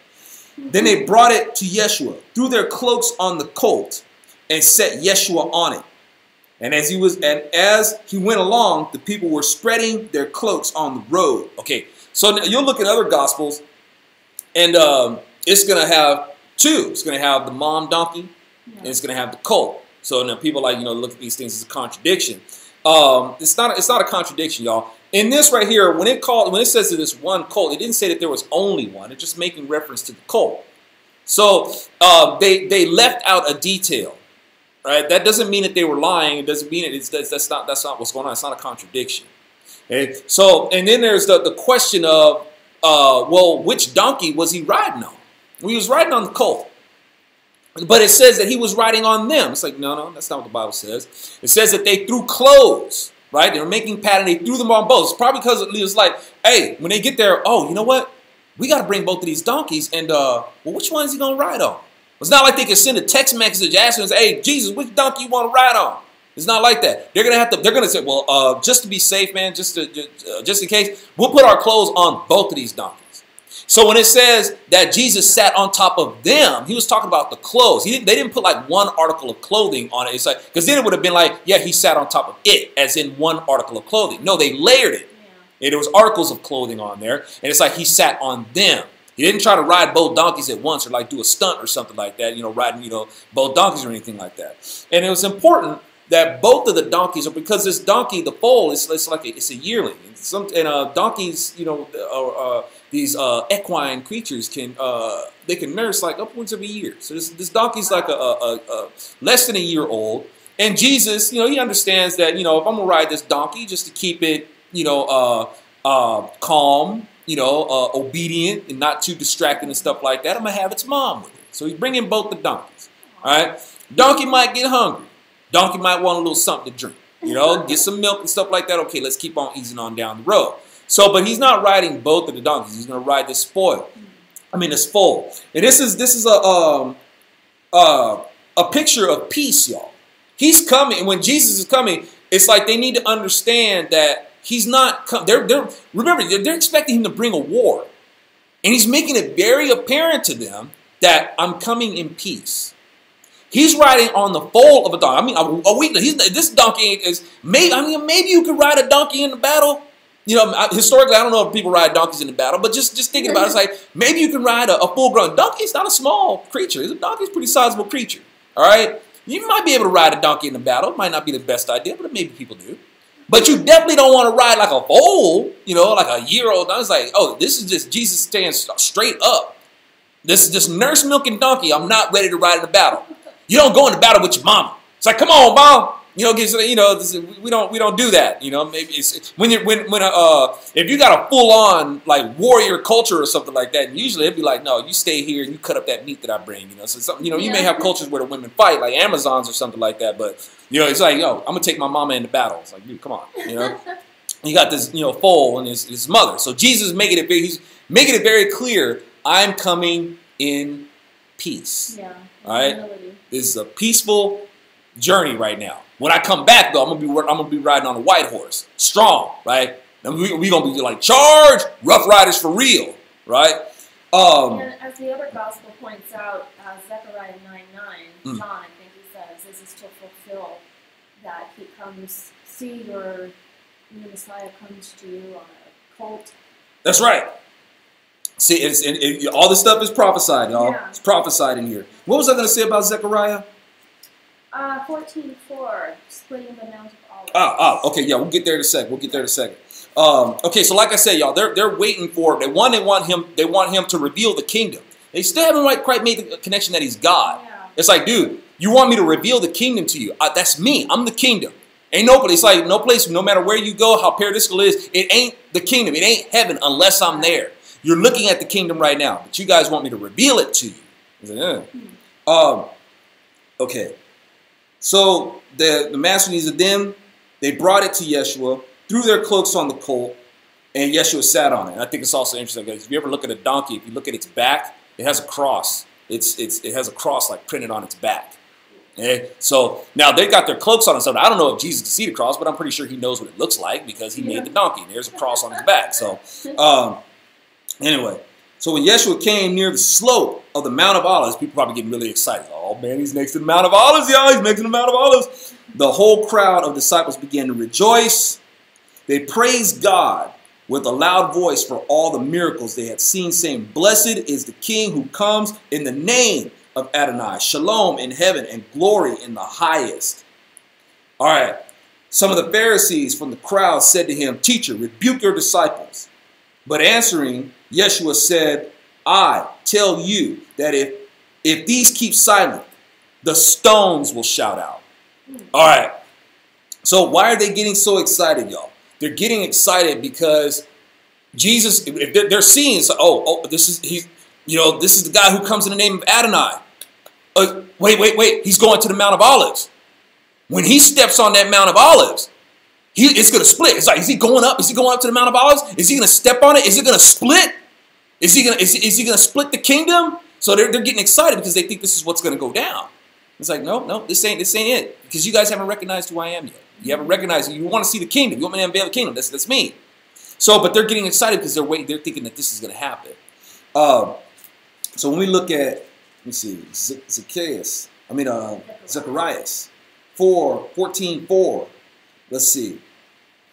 Then they brought it to Yeshua, threw their cloaks on the colt, and set Yeshua on it. And as he was, and as he went along, the people were spreading their cloaks on the road. Okay, so now you'll look at other gospels, and um, it's going to have two. It's going to have the mom donkey, and it's going to have the colt. So now people like you know look at these things as a contradiction. Um, it's not. It's not a contradiction, y'all. In this right here, when it called, when it says that it's one colt, it didn't say that there was only one. It's just making reference to the colt. So uh, they they left out a detail, right? That doesn't mean that they were lying. It doesn't mean it. It's, that's, not that's not what's going on. It's not a contradiction. Okay? So and then there's the the question of, uh, well, which donkey was he riding on? Well, he was riding on the colt. But it says that he was riding on them. It's like, no, no, that's not what the Bible says. It says that they threw clothes, right? They were making pattern. They threw them on boats. Probably because it was like, hey, when they get there, oh, you know what? We got to bring both of these donkeys. And, uh, well, which one is he going to ride on? It's not like they can send a text message asking, hey, Jesus, which donkey you want to ride on? It's not like that. They're gonna have to. They're gonna say, well, uh, just to be safe, man, just to, uh, just in case, we'll put our clothes on both of these donkeys. So when it says that Jesus sat on top of them, he was talking about the clothes. He didn't, they didn't put like one article of clothing on it. It's like because then it would have been like, yeah, he sat on top of it, as in one article of clothing. No, they layered it. Yeah. And there was articles of clothing on there, and it's like he sat on them. He didn't try to ride both donkeys at once or like do a stunt or something like that, you know, riding, you know, both donkeys or anything like that. And it was important that both of the donkeys are because this donkey, the foal, is it's like a, it's a yearling. Some and uh, donkeys, you know, are, uh, these uh, equine creatures can uh, they can nurse like upwards of a year. So this, this donkey's like a, a, a, less than a year old, and Jesus, you know, he understands that you know if I'm gonna ride this donkey just to keep it, you know, uh, uh, calm, you know, uh, obedient and not too distracting and stuff like that, I'm gonna have its mom with it. So he's bringing both the donkeys. All right, donkey might get hungry. Donkey might want a little something to drink. You know, get some milk and stuff like that. Okay, let's keep on easing on down the road. So, but he's not riding both of the donkeys. He's to ride this spoil. I mean, this foal. And this is this is a um, uh, a picture of peace, y'all. He's coming. When Jesus is coming, it's like they need to understand that he's not. They're they're remember they're, expecting him to bring a war, and he's making it very apparent to them that I'm coming in peace. He's riding on the foal of a donkey. I mean, a, a weak. this donkey is maybe. I mean, maybe you could ride a donkey in the battle, you know, historically, I don't know if people ride donkeys in the battle, but just, just thinking about it, it's like maybe you can ride a, a full-grown donkey. It's not a small creature. A donkey's a pretty sizable creature. All right, you might be able to ride a donkey in the battle. It might not be the best idea, but maybe people do. But you definitely don't want to ride like a foal, you know, like a year-old. I was like, oh, this is just Jesus standing straight up. This is just nurse milking donkey. I'm not ready to ride in the battle. You don't go into battle with your mama. It's like, come on, mom. You know, you know, we don't we don't do that. You know, maybe it's when you when when uh if you got a full on like warrior culture or something like that. Usually it'd be like, no, you stay here and you cut up that meat that I bring. You know, so something you know you yeah. may have cultures where the women fight like Amazons or something like that. But you know, it's like, yo, I'm gonna take my mama into battle. It's like, dude, come on, you know. you got this, you know, foal and his, his mother. So Jesus making it very, he's making it very clear. I'm coming in peace. Yeah. All right. This is a peaceful journey right now. When I come back, though, I'm gonna be I'm gonna be riding on a white horse, strong, right? And we we gonna be like charge, rough riders for real, right? Um, and as the other gospel points out, uh, Zechariah 9 9, mm. John, I think he says, this is to fulfill that he comes, see your, your Messiah comes to you on a colt. That's right. See, it's, it, it, all this stuff is prophesied, y'all. Yeah. It's prophesied in here. What was I going to say about Zechariah? Uh, 14.4, splitting the Mount of Olives. Ah, ah, okay, yeah, we'll get there in a sec. We'll get there in a second. Um, okay, so like I said, y'all, they're they're waiting for they want they want him they want him to reveal the kingdom. They still haven't quite made the connection that he's God. Yeah. It's like, dude, you want me to reveal the kingdom to you? Uh, that's me. I'm the kingdom. Ain't nobody. It's like no place. No matter where you go, how paradisical is, it ain't the kingdom. It ain't heaven unless I'm there. You're looking at the kingdom right now, but you guys want me to reveal it to you. Like, eh. um, Okay. So the, the Macedones of them, they brought it to Yeshua, threw their cloaks on the colt, and Yeshua sat on it. And I think it's also interesting because if you ever look at a donkey, if you look at its back, it has a cross. It's, it's, it has a cross like printed on its back. Okay? So now they got their cloaks on and stuff. I don't know if Jesus can see the cross, but I'm pretty sure he knows what it looks like because he yeah. made the donkey. And there's a cross on his back. So um, anyway, so when Yeshua came near the slope of the Mount of Olives, people probably getting really excited. Oh man, he's next to the Mount of Olives, y'all. He's next to the Mount of Olives. The whole crowd of disciples began to rejoice. They praised God with a loud voice for all the miracles they had seen, saying, Blessed is the King who comes in the name of Adonai. Shalom in heaven and glory in the highest. All right. Some of the Pharisees from the crowd said to him, Teacher, rebuke your disciples. But answering, Yeshua said, I tell you that if, if these keep silent, the stones will shout out. All right. So why are they getting so excited, y'all? They're getting excited because Jesus, they're seeing, so, oh, oh, this is he's, you know, this is the guy who comes in the name of Adonai. Uh, wait, wait, wait. He's going to the Mount of Olives. When he steps on that Mount of Olives, he, it's going to split. It's like, is he going up? Is he going up to the Mount of Olives? Is he going to step on it? Is it going to split? Is he going to, is, is he going to split the kingdom? So they're, they're getting excited because they think this is what's going to go down. It's like, no, no, this ain't, this ain't it. Because you guys haven't recognized who I am yet. You haven't recognized, you want to see the kingdom. You want me to unveil the kingdom. That's, that's me. So, but they're getting excited because they're waiting, they're thinking that this is going to happen. Um, so when we look at, let me see, Zacchaeus, I mean, uh, Zacharias, 4, 14, 4. Let's see.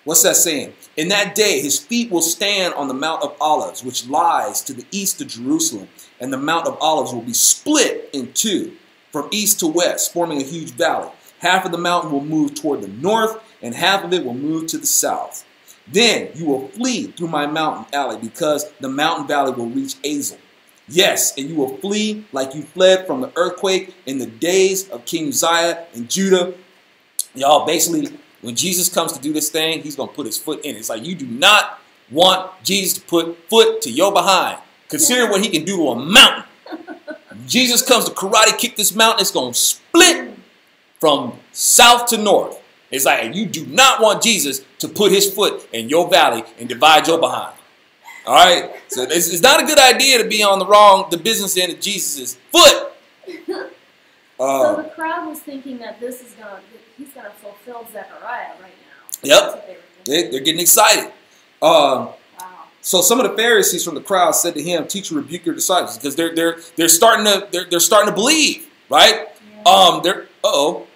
What's that saying? In that day, his feet will stand on the Mount of Olives, which lies to the east of Jerusalem, and the Mount of Olives will be split in two from east to west, forming a huge valley. Half of the mountain will move toward the north, and half of it will move to the south. Then you will flee through my mountain alley, because the mountain valley will reach Azel. Yes, and you will flee like you fled from the earthquake in the days of King Uzziah and Judah. Y'all, basically, when Jesus comes to do this thing, he's going to put his foot in it. It's like you do not want Jesus to put foot to your behind. Consider what he can do to a mountain. Jesus comes to karate kick this mountain, it's going to split from south to north. It's like, you do not want Jesus to put his foot in your valley and divide your behind. All right? So it's, it's not a good idea to be on the wrong, the business end of Jesus' foot. Uh, so the crowd was thinking that this is going to, he's going to fulfill Zechariah right now. Yep. They, they're getting excited. Um, so some of the Pharisees from the crowd said to him, "Teacher, rebuke your disciples," because they're they're they're starting to they're, they're starting to believe, right? Yeah. Um, they're uh oh,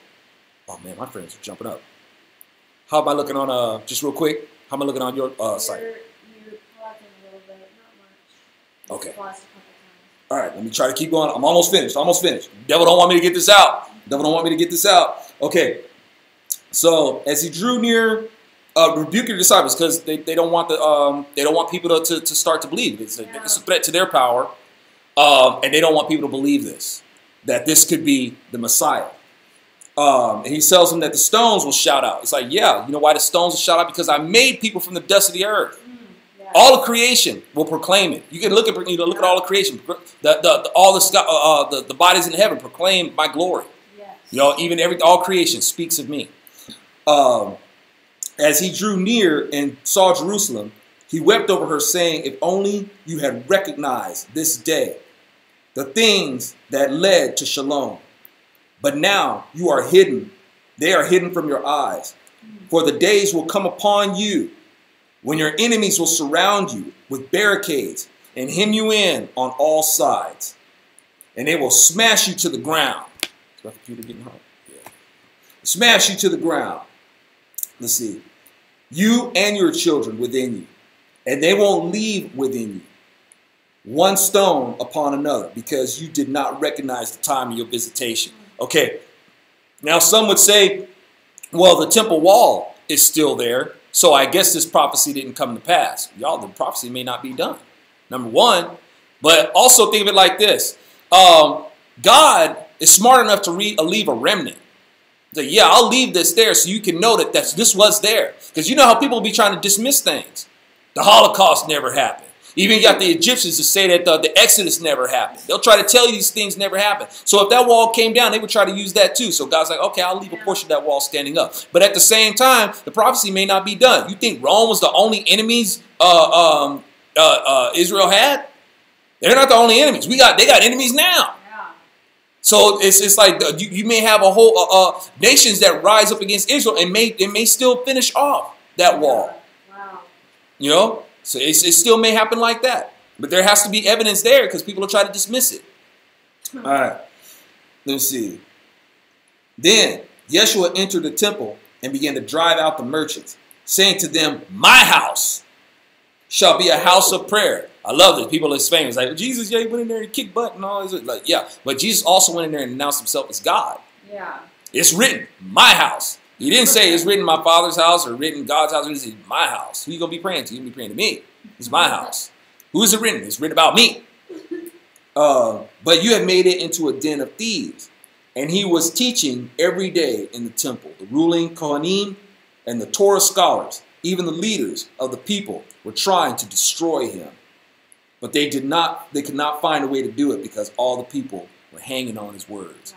oh man, my friends are jumping up. How am I looking on uh just real quick? How am I looking on your uh, site? You're, you're okay. All right, let me try to keep going. I'm almost finished. Almost finished. Devil don't want me to get this out. Devil don't want me to get this out. Okay. So as he drew near uh, rebuke your disciples because they, they don't want the um, they don't want people to, to, to start to believe. It's a, yeah. it's a threat to their power, um, and they don't want people to believe this that this could be the Messiah. Um, and he tells them that the stones will shout out. It's like, yeah, you know why the stones will shout out? Because I made people from the dust of the earth. Mm, yeah. All of creation will proclaim it. You can look at you know look at all of creation. The, the, the all the, uh, uh, the the bodies in heaven proclaim my glory. Yes. You know, even every all creation speaks of me. Um, as he drew near and saw Jerusalem, he wept over her, saying, If only you had recognized this day the things that led to shalom. But now you are hidden. They are hidden from your eyes. For the days will come upon you when your enemies will surround you with barricades and hem you in on all sides. And they will smash you to the ground. Smash you to the ground. Let's see you and your children within you, and they won't leave within you one stone upon another because you did not recognize the time of your visitation. Okay, now some would say, well, the temple wall is still there, so I guess this prophecy didn't come to pass. Y'all, the prophecy may not be done. Number one, but also think of it like this um, God is smart enough to re- leave a remnant. Say, yeah, I'll leave this there so you can know that that's, this was there. Because you know how people will be trying to dismiss things. The Holocaust never happened. Even got the Egyptians to say that the, the, Exodus never happened. They'll try to tell you these things never happened. So if that wall came down, they would try to use that too. So God's like, okay, I'll leave a portion of that wall standing up. But at the same time, the prophecy may not be done. You think Rome was the only enemies uh, um, uh, uh, Israel had? They're not the only enemies. We got they got enemies now. So it's, it's like you, you may have a whole uh, uh, nations that rise up against Israel and may it may still finish off that wall. Wow. You know, so it still may happen like that, but there has to be evidence there because people will try to dismiss it. All right, let's see. Then Yeshua entered the temple and began to drive out the merchants, saying to them, "My house shall be a house of prayer." I love this. People are famous. Like Jesus, yeah, he went in there and kicked butt and all this. Like, yeah, but Jesus also went in there and announced himself as God. Yeah. It's written, my house. He didn't say it's written my father's house or written God's house. He said my house. Who you gonna be praying to? You gonna be praying to me. It's my house. Who is it written? It's written about me. Uh, but you have made it into a den of thieves. And he was teaching every day in the temple. The ruling Kohanim and the Torah scholars, even the leaders of the people, were trying to destroy him. But they did not, they could not find a way to do it because all the people were hanging on his words.